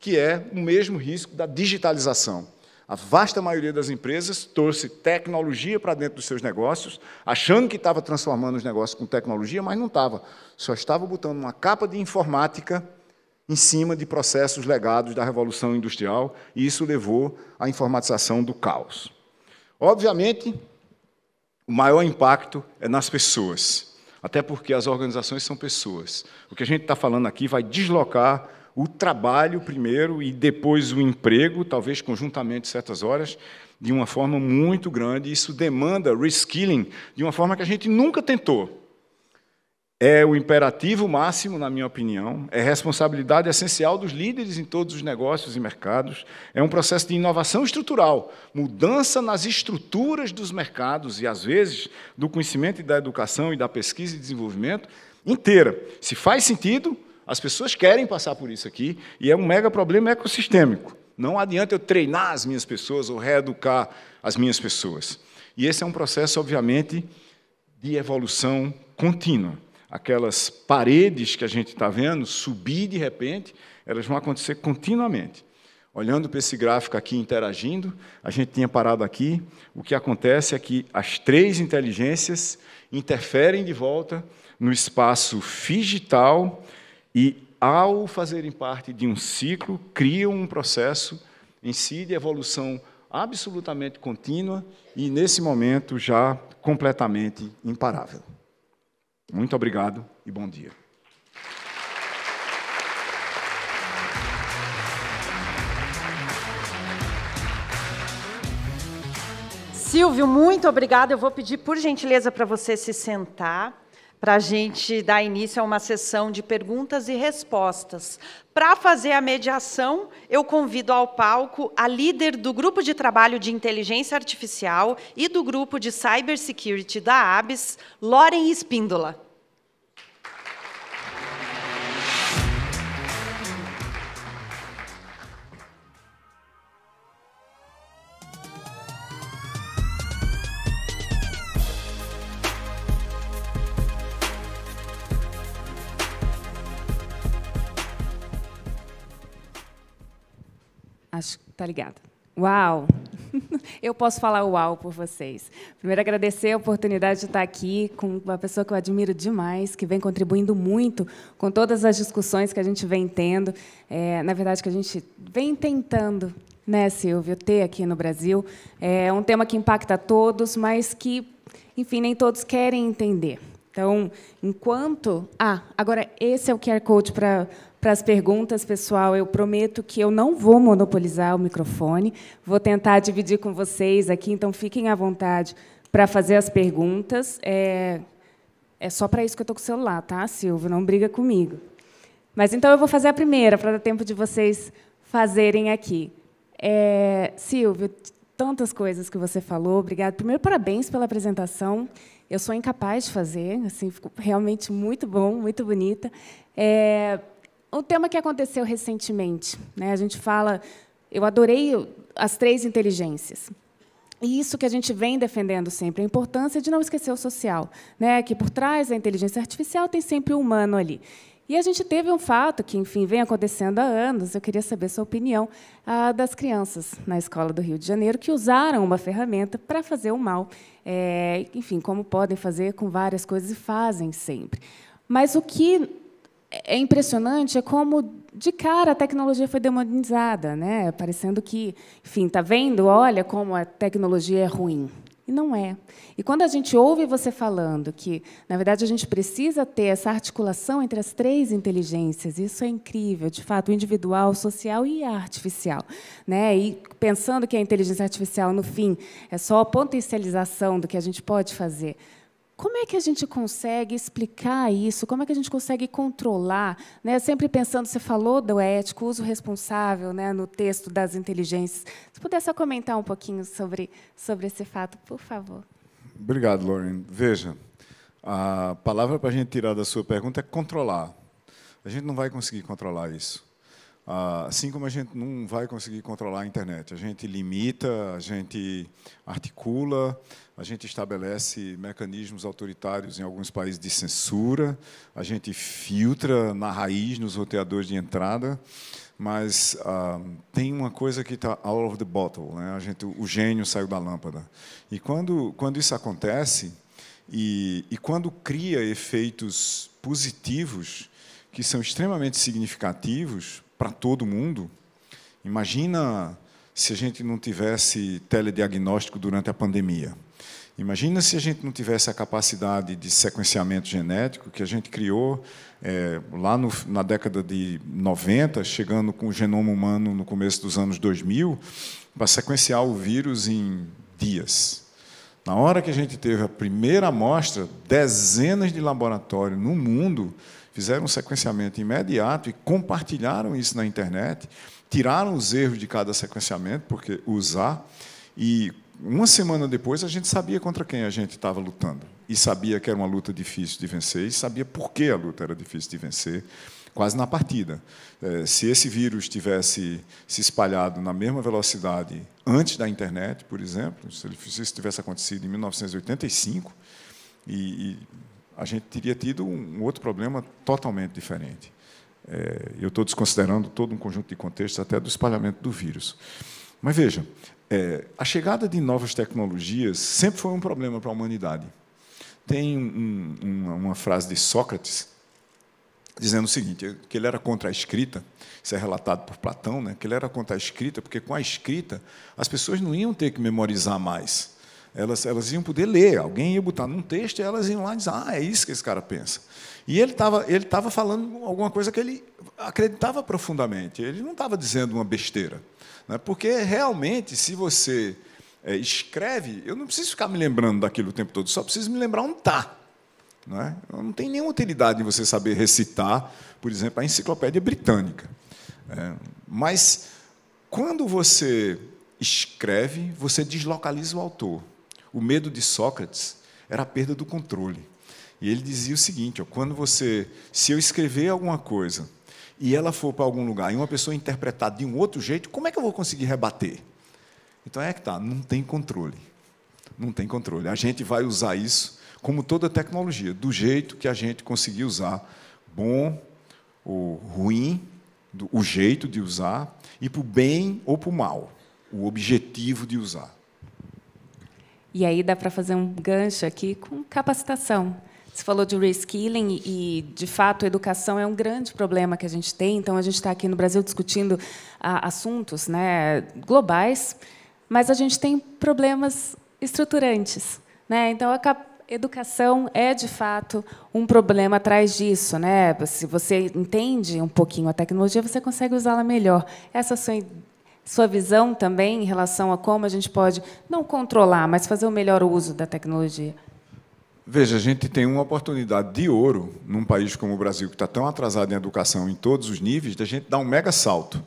que é o mesmo risco da digitalização. A vasta maioria das empresas trouxe tecnologia para dentro dos seus negócios, achando que estava transformando os negócios com tecnologia, mas não estava. Só estava botando uma capa de informática em cima de processos legados da Revolução Industrial, e isso levou à informatização do caos. Obviamente, o maior impacto é nas pessoas, até porque as organizações são pessoas. O que a gente está falando aqui vai deslocar o trabalho primeiro e depois o emprego, talvez conjuntamente certas horas, de uma forma muito grande. Isso demanda reskilling de uma forma que a gente nunca tentou é o imperativo máximo, na minha opinião, é responsabilidade essencial dos líderes em todos os negócios e mercados, é um processo de inovação estrutural, mudança nas estruturas dos mercados e, às vezes, do conhecimento e da educação e da pesquisa e desenvolvimento inteira. Se faz sentido, as pessoas querem passar por isso aqui, e é um mega problema ecossistêmico. Não adianta eu treinar as minhas pessoas ou reeducar as minhas pessoas. E esse é um processo, obviamente, de evolução contínua aquelas paredes que a gente está vendo subir de repente, elas vão acontecer continuamente. Olhando para esse gráfico aqui interagindo, a gente tinha parado aqui. O que acontece é que as três inteligências interferem de volta no espaço digital e, ao fazerem parte de um ciclo, criam um processo em si de evolução absolutamente contínua e, nesse momento, já completamente imparável. Muito obrigado e bom dia. Silvio, muito obrigada. Eu vou pedir, por gentileza, para você se sentar para a gente dar início a uma sessão de perguntas e respostas. Para fazer a mediação, eu convido ao palco a líder do grupo de trabalho de inteligência artificial e do grupo de cybersecurity da ABS, Loren Espíndola. Acho que está ligado. Uau! Eu posso falar uau por vocês. Primeiro, agradecer a oportunidade de estar aqui com uma pessoa que eu admiro demais, que vem contribuindo muito com todas as discussões que a gente vem tendo. É, na verdade, que a gente vem tentando, né, Silvio, ter aqui no Brasil. É um tema que impacta todos, mas que, enfim, nem todos querem entender. Então, enquanto. Ah, agora, esse é o QR Code para para as perguntas, pessoal. Eu prometo que eu não vou monopolizar o microfone. Vou tentar dividir com vocês aqui, então fiquem à vontade para fazer as perguntas. É, é só para isso que eu estou com o celular, tá, Silvio? Não briga comigo. Mas então eu vou fazer a primeira, para dar tempo de vocês fazerem aqui. É, Silvio, tantas coisas que você falou. Obrigado. Primeiro, parabéns pela apresentação. Eu sou incapaz de fazer, assim, ficou realmente muito bom, muito bonita. É, o tema que aconteceu recentemente, né? A gente fala, eu adorei as três inteligências. E isso que a gente vem defendendo sempre, a importância de não esquecer o social, né? Que por trás da inteligência artificial tem sempre o humano ali. E a gente teve um fato que, enfim, vem acontecendo há anos. Eu queria saber sua opinião das crianças na escola do Rio de Janeiro que usaram uma ferramenta para fazer o mal. É, enfim, como podem fazer com várias coisas e fazem sempre. Mas o que é impressionante é como de cara a tecnologia foi demonizada, né? Parecendo que, enfim, tá vendo? Olha como a tecnologia é ruim. E não é. E quando a gente ouve você falando que, na verdade, a gente precisa ter essa articulação entre as três inteligências, isso é incrível, de fato, individual, social e artificial. Né? E pensando que a inteligência artificial, no fim, é só a potencialização do que a gente pode fazer. Como é que a gente consegue explicar isso? Como é que a gente consegue controlar? Né? Sempre pensando, você falou do ético, uso responsável né, no texto das inteligências. Se pudesse comentar um pouquinho sobre, sobre esse fato, por favor. Obrigado, Lauren. Veja, a palavra para a gente tirar da sua pergunta é controlar. A gente não vai conseguir controlar isso. Ah, assim como a gente não vai conseguir controlar a internet. A gente limita, a gente articula, a gente estabelece mecanismos autoritários em alguns países de censura, a gente filtra na raiz nos roteadores de entrada, mas ah, tem uma coisa que está out of the bottle, né? a gente, o gênio saiu da lâmpada. E quando, quando isso acontece, e, e quando cria efeitos positivos, que são extremamente significativos, para todo mundo. Imagina se a gente não tivesse telediagnóstico durante a pandemia. Imagina se a gente não tivesse a capacidade de sequenciamento genético que a gente criou é, lá no, na década de 90, chegando com o genoma humano no começo dos anos 2000, para sequenciar o vírus em dias. Na hora que a gente teve a primeira amostra, dezenas de laboratórios no mundo fizeram um sequenciamento imediato e compartilharam isso na internet, tiraram os erros de cada sequenciamento, porque usar, e uma semana depois a gente sabia contra quem a gente estava lutando. E sabia que era uma luta difícil de vencer, e sabia por que a luta era difícil de vencer, quase na partida. É, se esse vírus tivesse se espalhado na mesma velocidade antes da internet, por exemplo, se isso tivesse acontecido em 1985, e, e a gente teria tido um outro problema totalmente diferente. É, eu estou desconsiderando todo um conjunto de contextos, até do espalhamento do vírus. Mas veja, é, a chegada de novas tecnologias sempre foi um problema para a humanidade. Tem um, uma, frase de Sócrates dizendo o seguinte, que ele era contra a escrita, isso é relatado por Platão, né, que ele era contra a escrita, porque com a escrita as pessoas não iam ter que memorizar mais elas, elas iam poder ler, alguém ia botar num texto e elas iam lá e dizer, ah, é isso que esse cara pensa. E ele estava ele tava falando alguma coisa que ele acreditava profundamente, ele não estava dizendo uma besteira. Né? Porque, realmente, se você é, escreve, eu não preciso ficar me lembrando daquilo o tempo todo, só preciso me lembrar onde está. Não, é? não tem nenhuma utilidade em você saber recitar, por exemplo, a enciclopédia britânica. É, mas, quando você escreve, você deslocaliza o autor. O medo de Sócrates era a perda do controle. E ele dizia o seguinte: ó, quando você, se eu escrever alguma coisa e ela for para algum lugar e uma pessoa interpretar de um outro jeito, como é que eu vou conseguir rebater? Então é que tá, não tem controle. Não tem controle. A gente vai usar isso como toda tecnologia, do jeito que a gente conseguir usar, bom ou ruim, do, o jeito de usar, e para o bem ou para o mal, o objetivo de usar. E aí dá para fazer um gancho aqui com capacitação. Você falou de reskilling e, de fato, educação é um grande problema que a gente tem. Então, a gente está aqui no Brasil discutindo ah, assuntos né, globais, mas a gente tem problemas estruturantes. Né? Então, a educação é, de fato, um problema atrás disso. Né? Se você entende um pouquinho a tecnologia, você consegue usá-la melhor. Essa sua, sua visão também em relação a como a gente pode não controlar, mas fazer o melhor uso da tecnologia. Veja, a gente tem uma oportunidade de ouro num país como o Brasil, que está tão atrasado em educação em todos os níveis, da gente dar um mega salto.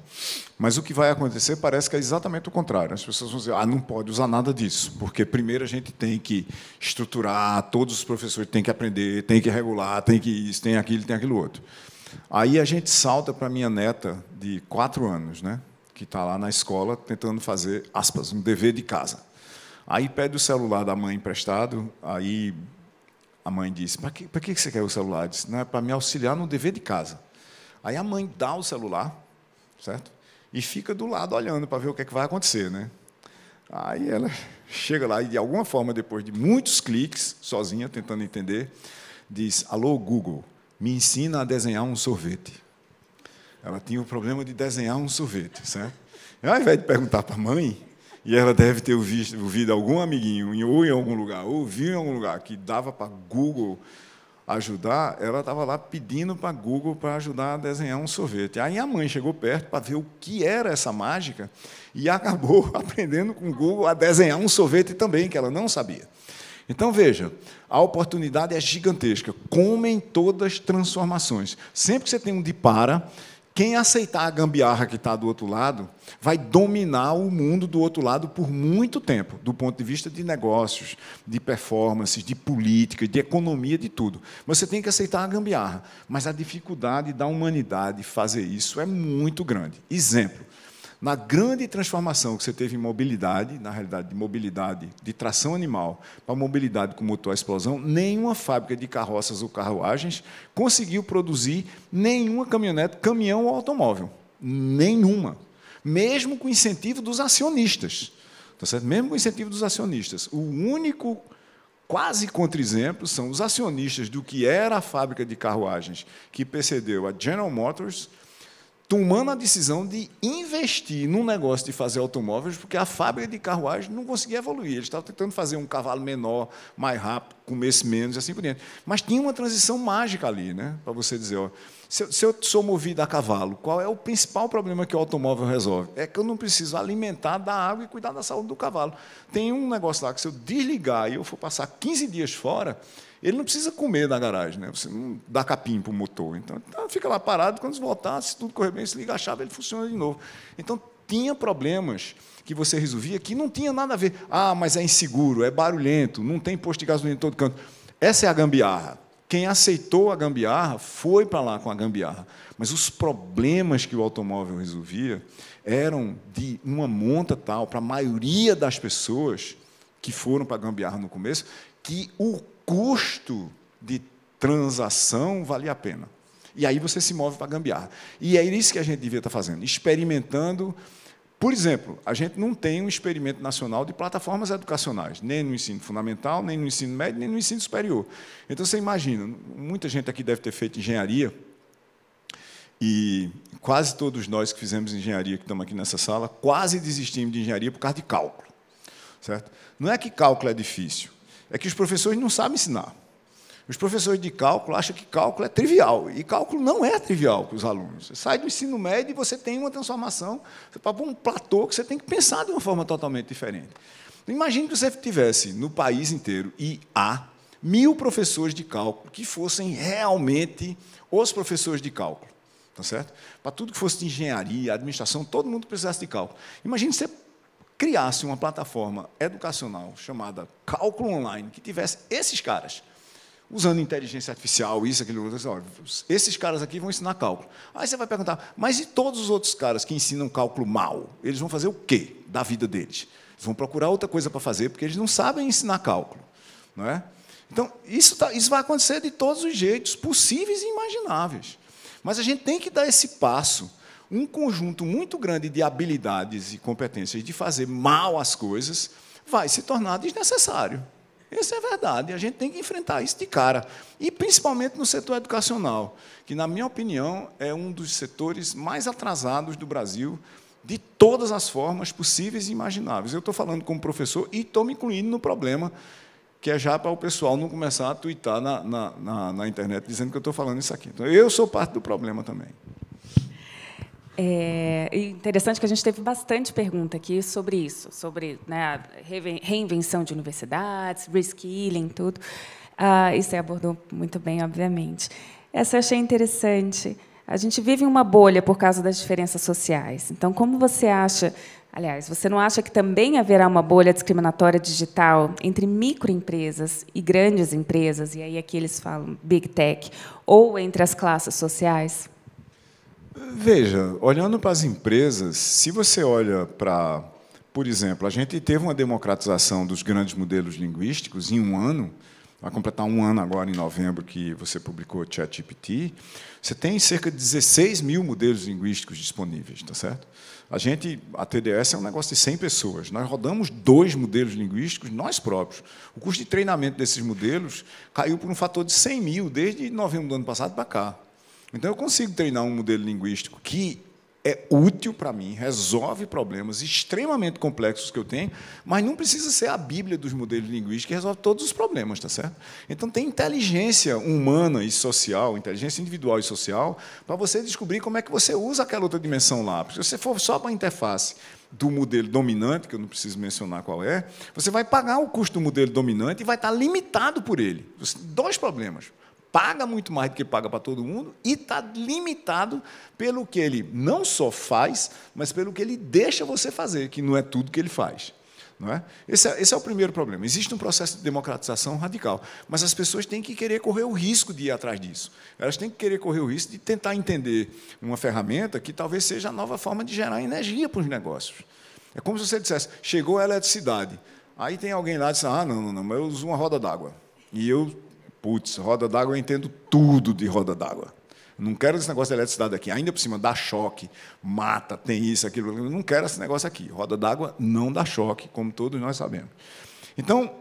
Mas o que vai acontecer parece que é exatamente o contrário. As pessoas vão dizer, ah, não pode usar nada disso, porque primeiro a gente tem que estruturar, todos os professores têm que aprender, tem que regular, tem que isso, tem aquilo, tem aquilo outro. Aí a gente salta para minha neta de quatro anos, né, que está lá na escola tentando fazer, aspas, um dever de casa. Aí pede o celular da mãe emprestado, aí a mãe disse: Para que, que você quer o celular? Disse: Não, é para me auxiliar no dever de casa. Aí a mãe dá o celular, certo? E fica do lado olhando para ver o que, é que vai acontecer, né? Aí ela chega lá e, de alguma forma, depois de muitos cliques, sozinha, tentando entender, diz: Alô, Google, me ensina a desenhar um sorvete. Ela tinha o problema de desenhar um sorvete, certo? Ao invés de perguntar para a mãe, e ela deve ter ouvido, ouvido algum amiguinho, ou em algum lugar, ou ouviu em algum lugar, que dava para Google ajudar, ela estava lá pedindo para Google para ajudar a desenhar um sorvete. Aí a mãe chegou perto para ver o que era essa mágica e acabou aprendendo com o Google a desenhar um sorvete também, que ela não sabia. Então, veja, a oportunidade é gigantesca, como em todas as transformações. Sempre que você tem um de para, quem aceitar a gambiarra que está do outro lado vai dominar o mundo do outro lado por muito tempo, do ponto de vista de negócios, de performances, de política, de economia, de tudo. Você tem que aceitar a gambiarra, mas a dificuldade da humanidade fazer isso é muito grande. Exemplo: na grande transformação que você teve em mobilidade, na realidade, de mobilidade de tração animal para mobilidade com motor à explosão, nenhuma fábrica de carroças ou carruagens conseguiu produzir nenhuma caminhonete, caminhão ou automóvel. Nenhuma. Mesmo com incentivo dos acionistas. Tá certo? Mesmo com incentivo dos acionistas. O único quase contra-exemplo são os acionistas do que era a fábrica de carruagens que precedeu a General Motors tomando a decisão de investir num negócio de fazer automóveis, porque a fábrica de carruagem não conseguia evoluir. Eles estavam tentando fazer um cavalo menor, mais rápido, comesse menos e assim por diante. Mas tinha uma transição mágica ali, né? para você dizer, ó, se, eu, se eu sou movido a cavalo, qual é o principal problema que o automóvel resolve? É que eu não preciso alimentar, dar água e cuidar da saúde do cavalo. Tem um negócio lá que se eu desligar e eu for passar 15 dias fora, ele não precisa comer na garagem, né? Você não dá capim para o motor. Então, fica lá parado, quando voltar, se tudo correr bem, se liga a chave, ele funciona de novo. Então, tinha problemas que você resolvia que não tinha nada a ver. Ah, mas é inseguro, é barulhento, não tem posto de gasolina em todo canto. Essa é a gambiarra. Quem aceitou a gambiarra foi para lá com a gambiarra. Mas os problemas que o automóvel resolvia eram de uma monta tal, para a maioria das pessoas que foram para a gambiarra no começo, que o custo de transação valia a pena. E aí você se move para gambiarra. E é isso que a gente devia estar fazendo, experimentando. Por exemplo, a gente não tem um experimento nacional de plataformas educacionais, nem no ensino fundamental, nem no ensino médio, nem no ensino superior. Então você imagina, muita gente aqui deve ter feito engenharia, e quase todos nós que fizemos engenharia, que estamos aqui nessa sala, quase desistimos de engenharia por causa de cálculo. Certo? Não é que cálculo é difícil, é que os professores não sabem ensinar. Os professores de cálculo acham que cálculo é trivial, e cálculo não é trivial para os alunos. Você sai do ensino médio e você tem uma transformação para um platô que você tem que pensar de uma forma totalmente diferente. Imagine que você tivesse no país inteiro, e há, mil professores de cálculo que fossem realmente os professores de cálculo. Tá certo? Para tudo que fosse de engenharia, administração, todo mundo precisasse de cálculo. Imagine você criasse uma plataforma educacional chamada Cálculo Online, que tivesse esses caras, usando inteligência artificial, isso, aquilo, outro, esses caras aqui vão ensinar cálculo. Aí você vai perguntar, mas e todos os outros caras que ensinam cálculo mal? Eles vão fazer o quê da vida deles? Eles vão procurar outra coisa para fazer, porque eles não sabem ensinar cálculo. Não é? Então, isso, tá, isso vai acontecer de todos os jeitos possíveis e imagináveis. Mas a gente tem que dar esse passo um conjunto muito grande de habilidades e competências de fazer mal as coisas vai se tornar desnecessário. Essa é verdade. A gente tem que enfrentar isso de cara. E principalmente no setor educacional, que, na minha opinião, é um dos setores mais atrasados do Brasil, de todas as formas possíveis e imagináveis. Eu estou falando como professor e estou me incluindo no problema, que é já para o pessoal não começar a twittar na, na, na, na internet dizendo que eu estou falando isso aqui. Então, eu sou parte do problema também. É interessante que a gente teve bastante pergunta aqui sobre isso, sobre né, reinvenção de universidades, reskilling, tudo. Ah, isso você abordou muito bem, obviamente. Essa eu achei interessante. A gente vive uma bolha por causa das diferenças sociais. Então, como você acha, aliás, você não acha que também haverá uma bolha discriminatória digital entre microempresas e grandes empresas, e aí aqui eles falam big tech, ou entre as classes sociais? Veja, olhando para as empresas, se você olha para, por exemplo, a gente teve uma democratização dos grandes modelos linguísticos em um ano, vai completar um ano agora em novembro que você publicou o ChatGPT, você tem cerca de 16 mil modelos linguísticos disponíveis, tá certo? A gente, a TDS é um negócio de 100 pessoas. Nós rodamos dois modelos linguísticos nós próprios. O custo de treinamento desses modelos caiu por um fator de 100 mil desde novembro do ano passado para cá. Então, eu consigo treinar um modelo linguístico que é útil para mim, resolve problemas extremamente complexos que eu tenho, mas não precisa ser a Bíblia dos modelos linguísticos que resolve todos os problemas, tá certo? Então tem inteligência humana e social, inteligência individual e social, para você descobrir como é que você usa aquela outra dimensão lá. Porque se você for só para a interface do modelo dominante, que eu não preciso mencionar qual é, você vai pagar o custo do modelo dominante e vai estar limitado por ele. Dois problemas paga muito mais do que paga para todo mundo e está limitado pelo que ele não só faz, mas pelo que ele deixa você fazer, que não é tudo que ele faz. Não é? Esse, é, esse é o primeiro problema. Existe um processo de democratização radical, mas as pessoas têm que querer correr o risco de ir atrás disso. Elas têm que querer correr o risco de tentar entender uma ferramenta que talvez seja a nova forma de gerar energia para os negócios. É como se você dissesse, chegou a eletricidade. Aí tem alguém lá que diz, ah, não, não, não, mas eu uso uma roda d'água. E eu Putz, roda d'água, eu entendo tudo de roda d'água. Não quero esse negócio de eletricidade aqui. Ainda por cima, dá choque, mata, tem isso, aquilo. Não quero esse negócio aqui. Roda d'água não dá choque, como todos nós sabemos. Então,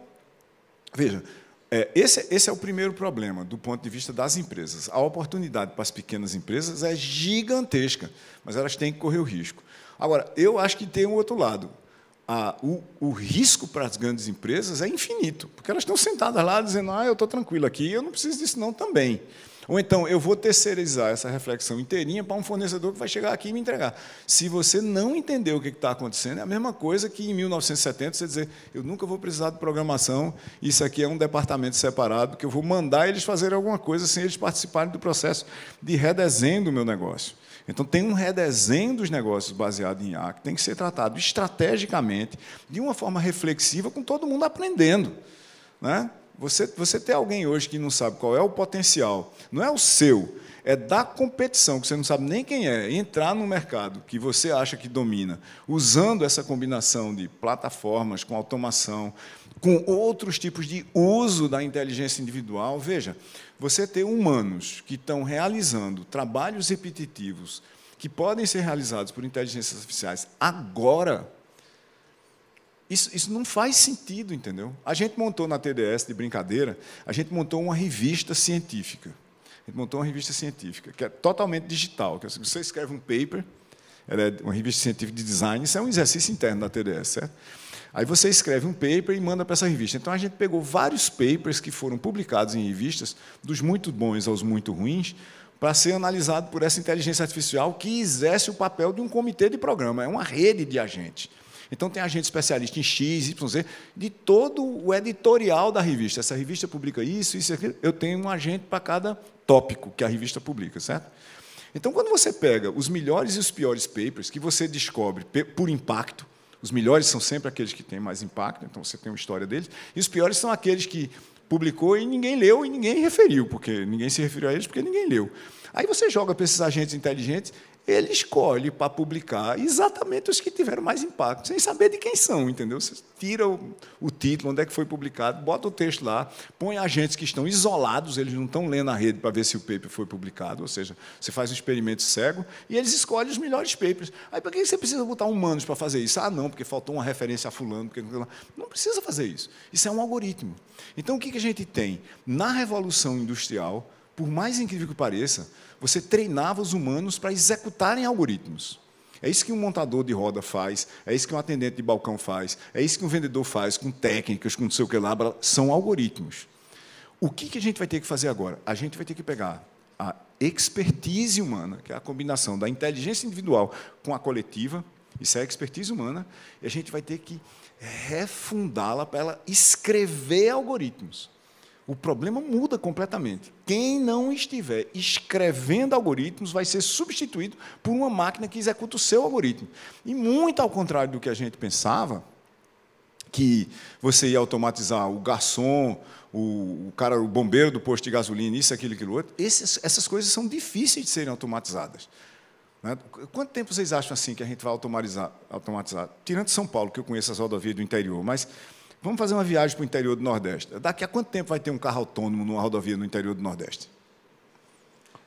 veja, é, esse, esse é o primeiro problema do ponto de vista das empresas. A oportunidade para as pequenas empresas é gigantesca, mas elas têm que correr o risco. Agora, eu acho que tem um outro lado a, o, o, risco para as grandes empresas é infinito, porque elas estão sentadas lá dizendo, ah, eu estou tranquilo aqui, eu não preciso disso não também. Ou então, eu vou terceirizar essa reflexão inteirinha para um fornecedor que vai chegar aqui e me entregar. Se você não entender o que está acontecendo, é a mesma coisa que em 1970 você dizer, eu nunca vou precisar de programação, isso aqui é um departamento separado, que eu vou mandar eles fazerem alguma coisa sem eles participarem do processo de redesenho do meu negócio. Então, tem um redesenho dos negócios baseado em IA que tem que ser tratado estrategicamente, de uma forma reflexiva, com todo mundo aprendendo. Né? Você, você tem alguém hoje que não sabe qual é o potencial, não é o seu, é da competição, que você não sabe nem quem é, entrar no mercado que você acha que domina, usando essa combinação de plataformas com automação, com outros tipos de uso da inteligência individual. Veja, você ter humanos que estão realizando trabalhos repetitivos que podem ser realizados por inteligências artificiais agora, isso, isso não faz sentido, entendeu? A gente montou na TDS, de brincadeira, a gente montou uma revista científica. A gente montou uma revista científica, que é totalmente digital. Que é, você escreve um paper, ela é uma revista científica de design, isso é um exercício interno da TDS, certo? Aí você escreve um paper e manda para essa revista. Então a gente pegou vários papers que foram publicados em revistas, dos muito bons aos muito ruins, para ser analisado por essa inteligência artificial que exerce o papel de um comitê de programa, é uma rede de agentes. Então tem agente especialista em X, Y, Z, de todo o editorial da revista. Essa revista publica isso, isso e aquilo. Eu tenho um agente para cada tópico que a revista publica, certo? Então, quando você pega os melhores e os piores papers que você descobre por impacto, os melhores são sempre aqueles que têm mais impacto, então você tem uma história deles. E os piores são aqueles que publicou e ninguém leu e ninguém referiu, porque ninguém se referiu a eles porque ninguém leu. Aí você joga para esses agentes inteligentes, ele escolhe para publicar exatamente os que tiveram mais impacto, sem saber de quem são, entendeu? Você tira o, o, título, onde é que foi publicado, bota o texto lá, põe agentes que estão isolados, eles não estão lendo a rede para ver se o paper foi publicado, ou seja, você faz um experimento cego e eles escolhem os melhores papers. Aí, para que você precisa botar humanos para fazer isso? Ah, não, porque faltou uma referência a fulano. Porque... Não precisa fazer isso. Isso é um algoritmo. Então, o que a gente tem? Na Revolução Industrial, por mais incrível que pareça, você treinava os humanos para executarem algoritmos. É isso que um montador de roda faz, é isso que um atendente de balcão faz, é isso que um vendedor faz com técnicas, com não sei o que lá, são algoritmos. O que, a gente vai ter que fazer agora? A gente vai ter que pegar a expertise humana, que é a combinação da inteligência individual com a coletiva, isso é a expertise humana, e a gente vai ter que refundá-la para ela escrever algoritmos o problema muda completamente. Quem não estiver escrevendo algoritmos vai ser substituído por uma máquina que executa o seu algoritmo. E muito ao contrário do que a gente pensava, que você ia automatizar o garçom, o, cara, o bombeiro do posto de gasolina, isso, aquilo, aquilo outro, esses, essas coisas são difíceis de serem automatizadas. Né? Quanto tempo vocês acham assim que a gente vai automatizar? automatizar? Tirando São Paulo, que eu conheço as rodovias do interior, mas Vamos fazer uma viagem para o interior do Nordeste. Daqui a quanto tempo vai ter um carro autônomo numa rodovia no interior do Nordeste?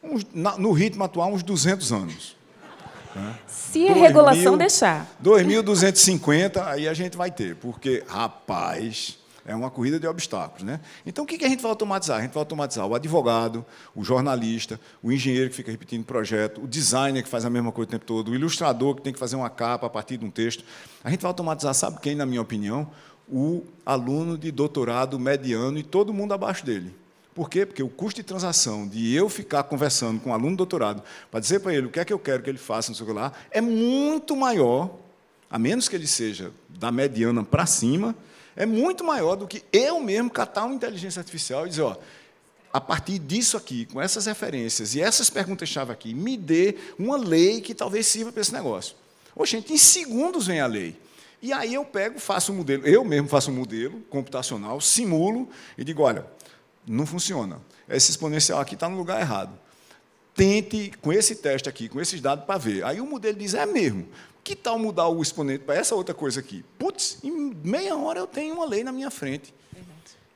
Uns, na, no ritmo atual, uns 200 anos. Né? Se a regulação deixar. 2.250, aí a gente vai ter, porque, rapaz, é uma corrida de obstáculos. Né? Então, o que a gente vai automatizar? A gente vai automatizar o advogado, o jornalista, o engenheiro que fica repetindo o projeto, o designer que faz a mesma coisa o tempo todo, o ilustrador que tem que fazer uma capa a partir de um texto. A gente vai automatizar, sabe quem, na minha opinião? O aluno de doutorado mediano e todo mundo abaixo dele. Por quê? Porque o custo de transação de eu ficar conversando com um aluno de doutorado para dizer para ele o que é que eu quero que ele faça no seu lá é muito maior, a menos que ele seja da mediana para cima, é muito maior do que eu mesmo catar uma inteligência artificial e dizer, ó, a partir disso aqui, com essas referências e essas perguntas-chave aqui, me dê uma lei que talvez sirva para esse negócio. Ô, gente, em segundos vem a lei. E aí eu pego, faço um modelo, eu mesmo faço um modelo computacional, simulo e digo, olha, não funciona. Esse exponencial aqui está no lugar errado. Tente com esse teste aqui, com esses dados para ver. Aí o modelo diz, é mesmo. Que tal mudar o exponente para essa outra coisa aqui? Putz, em meia hora eu tenho uma lei na minha frente.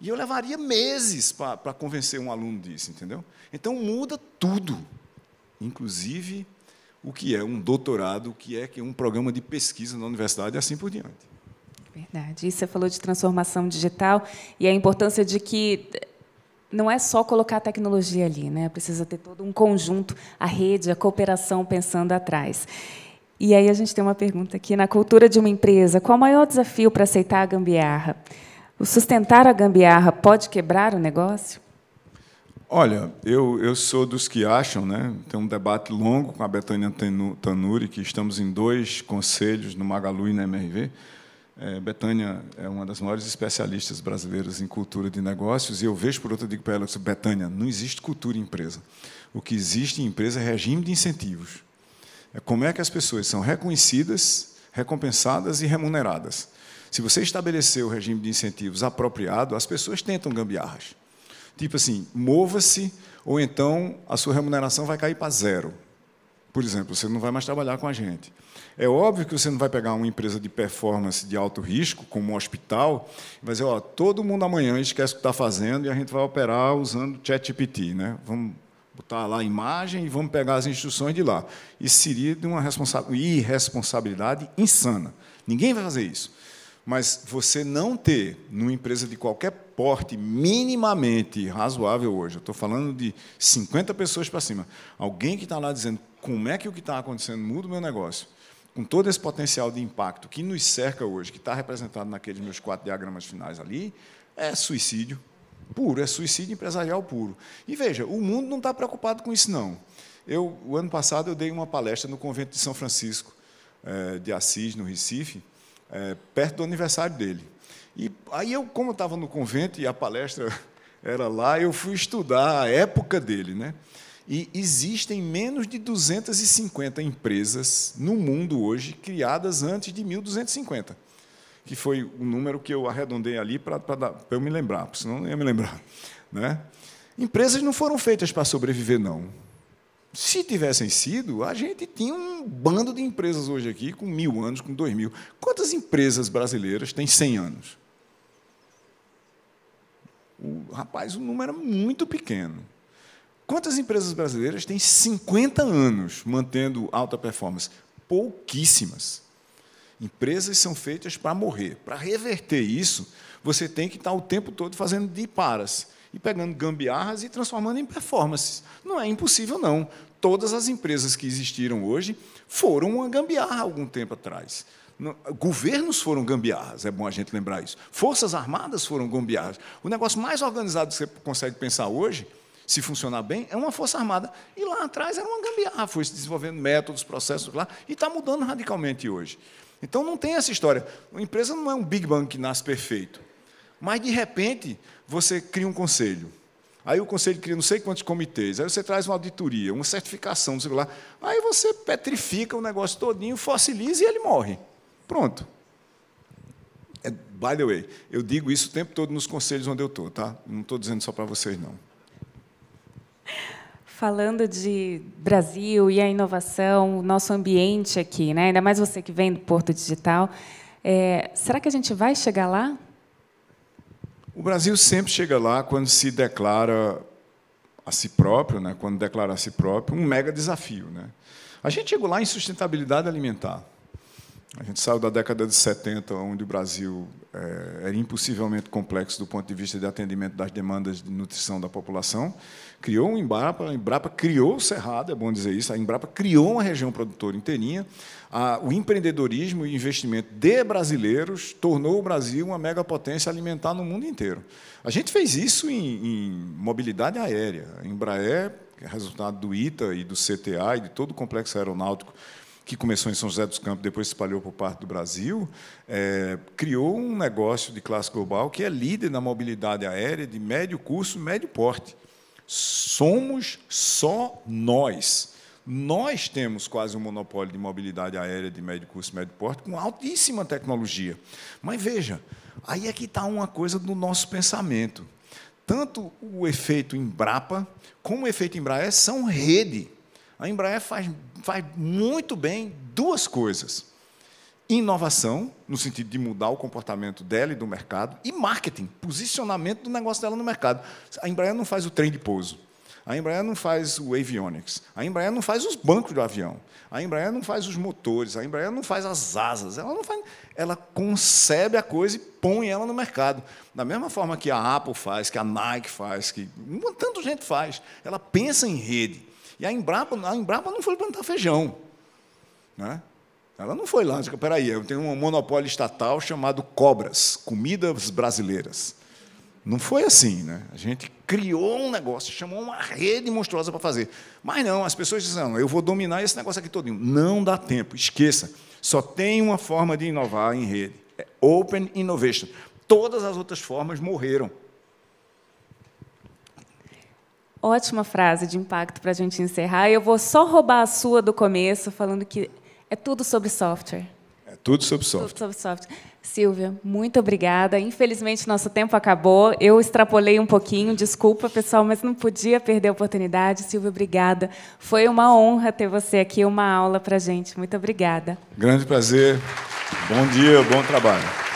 E eu levaria meses para convencer um aluno disso, entendeu? Então muda tudo, inclusive o que é um doutorado, o que é, que é um programa de pesquisa na universidade e assim por diante. Verdade. E você falou de transformação digital e a importância de que não é só colocar a tecnologia ali, né? Precisa ter todo um conjunto, a rede, a cooperação pensando atrás. E aí a gente tem uma pergunta aqui na cultura de uma empresa: qual o maior desafio para aceitar a gambiarra? O sustentar a gambiarra pode quebrar o negócio? Olha, eu, eu sou dos que acham, né? Tem um debate longo com a Betânia Tanuri, que estamos em dois conselhos, no Magalu e na MRV. É, Betânia é uma das maiores especialistas brasileiras em cultura de negócios, e eu vejo, por outro, digo para ela, Betânia, não existe cultura em empresa. O que existe em empresa é regime de incentivos. É como é que as pessoas são reconhecidas, recompensadas e remuneradas. Se você estabelecer o regime de incentivos apropriado, as pessoas tentam gambiarras. Tipo assim, mova-se, ou então a sua remuneração vai cair para zero. Por exemplo, você não vai mais trabalhar com a gente. É óbvio que você não vai pegar uma empresa de performance de alto risco, como um hospital, e vai dizer, ó, todo mundo amanhã esquece o que está fazendo e a gente vai operar usando ChatGPT. Né? Vamos botar lá a imagem e vamos pegar as instruções de lá. Isso seria de uma irresponsabilidade insana. Ninguém vai fazer isso. Mas você não ter, numa empresa de qualquer porte, minimamente razoável hoje, eu estou falando de 50 pessoas para cima, alguém que está lá dizendo como é que o que está acontecendo muda o meu negócio, com todo esse potencial de impacto que nos cerca hoje, que está representado naqueles meus quatro diagramas finais ali, é suicídio puro, é suicídio empresarial puro. E veja, o mundo não está preocupado com isso, não. Eu, o ano passado, eu dei uma palestra no convento de São Francisco eh, de Assis, no Recife, é, perto do aniversário dele. E aí eu, como estava no convento e a palestra era lá, eu fui estudar a época dele, né? E existem menos de 250 empresas no mundo hoje criadas antes de 1250, que foi o número que eu arredondei ali para eu me lembrar, senão não ia me lembrar. Né? Empresas não foram feitas para sobreviver, não. Se tivessem sido, a gente tinha um bando de empresas hoje aqui com mil anos, com dois mil. Quantas empresas brasileiras têm 100 anos? O, rapaz, o número é muito pequeno. Quantas empresas brasileiras têm 50 anos mantendo alta performance? Pouquíssimas. Empresas são feitas para morrer. Para reverter isso, você tem que estar o tempo todo fazendo de paras e pegando gambiarras e transformando em performances. Não é impossível, não. Todas as empresas que existiram hoje foram uma gambiarra algum tempo atrás. Governos foram gambiarras, é bom a gente lembrar isso. Forças armadas foram gambiarras. O negócio mais organizado que você consegue pensar hoje, se funcionar bem, é uma força armada. E lá atrás era uma gambiarra, foi se desenvolvendo métodos, processos lá, e está mudando radicalmente hoje. Então não tem essa história. Uma empresa não é um Big Bang que nasce perfeito. Mas, de repente, você cria um conselho. Aí o conselho cria não sei quantos comitês. Aí você traz uma auditoria, uma certificação, não sei lá. Aí você petrifica o negócio todinho, fossiliza e ele morre. Pronto. É, by the way, eu digo isso o tempo todo nos conselhos onde eu estou, tá? Não estou dizendo só para vocês, não. Falando de Brasil e a inovação, o nosso ambiente aqui, né? ainda mais você que vem do Porto Digital, é, será que a gente vai chegar lá? O Brasil sempre chega lá quando se declara a si próprio, né? quando declara a si próprio, um mega desafio. Né? A gente chegou lá em sustentabilidade alimentar. A gente saiu da década de 70, onde o Brasil é, era impossivelmente complexo do ponto de vista de atendimento das demandas de nutrição da população. Criou um Embrapa, a Embrapa criou o Cerrado, é bom dizer isso, a Embrapa criou uma região produtora inteirinha. A, o empreendedorismo e investimento de brasileiros tornou o Brasil uma megapotência alimentar no mundo inteiro. A gente fez isso em, em mobilidade aérea. A Embraer, é resultado do ITA e do CTA e de todo o complexo aeronáutico que começou em São José dos Campos, depois se espalhou por parte do Brasil, é, criou um negócio de classe global que é líder na mobilidade aérea de médio curso, médio porte. Somos só nós. Nós temos quase um monopólio de mobilidade aérea de médio curso, médio porte, com altíssima tecnologia. Mas veja, aí é que está uma coisa do nosso pensamento. Tanto o efeito Embrapa como o efeito Embraer são rede. A Embraer faz, faz muito bem duas coisas: inovação, no sentido de mudar o comportamento dela e do mercado, e marketing, posicionamento do negócio dela no mercado. A Embraer não faz o trem de pouso. A Embraer não faz o avionics. A Embraer não faz os bancos do avião. A Embraer não faz os motores. A Embraer não faz as asas. Ela não faz. Ela concebe a coisa e põe ela no mercado. Da mesma forma que a Apple faz, que a Nike faz, que tanta gente faz. Ela pensa em rede. E a Embrapa, a Embrapa não foi plantar feijão. Né? Ela não foi lá, diz, peraí, eu tenho um monopólio estatal chamado Cobras, Comidas Brasileiras. Não foi assim, né? A gente criou um negócio, chamou uma rede monstruosa para fazer. Mas não, as pessoas dizem, eu vou dominar esse negócio aqui todinho. Não dá tempo, esqueça. Só tem uma forma de inovar em rede. É Open Innovation. Todas as outras formas morreram. Ótima frase de impacto para a gente encerrar. Eu vou só roubar a sua do começo, falando que é tudo sobre software. É tudo sobre software. Tudo sobre software. Silvia, muito obrigada. Infelizmente, nosso tempo acabou. Eu extrapolei um pouquinho, desculpa, pessoal, mas não podia perder a oportunidade. Silvia, obrigada. Foi uma honra ter você aqui, uma aula para a gente. Muito obrigada. Grande prazer. Bom dia, bom trabalho.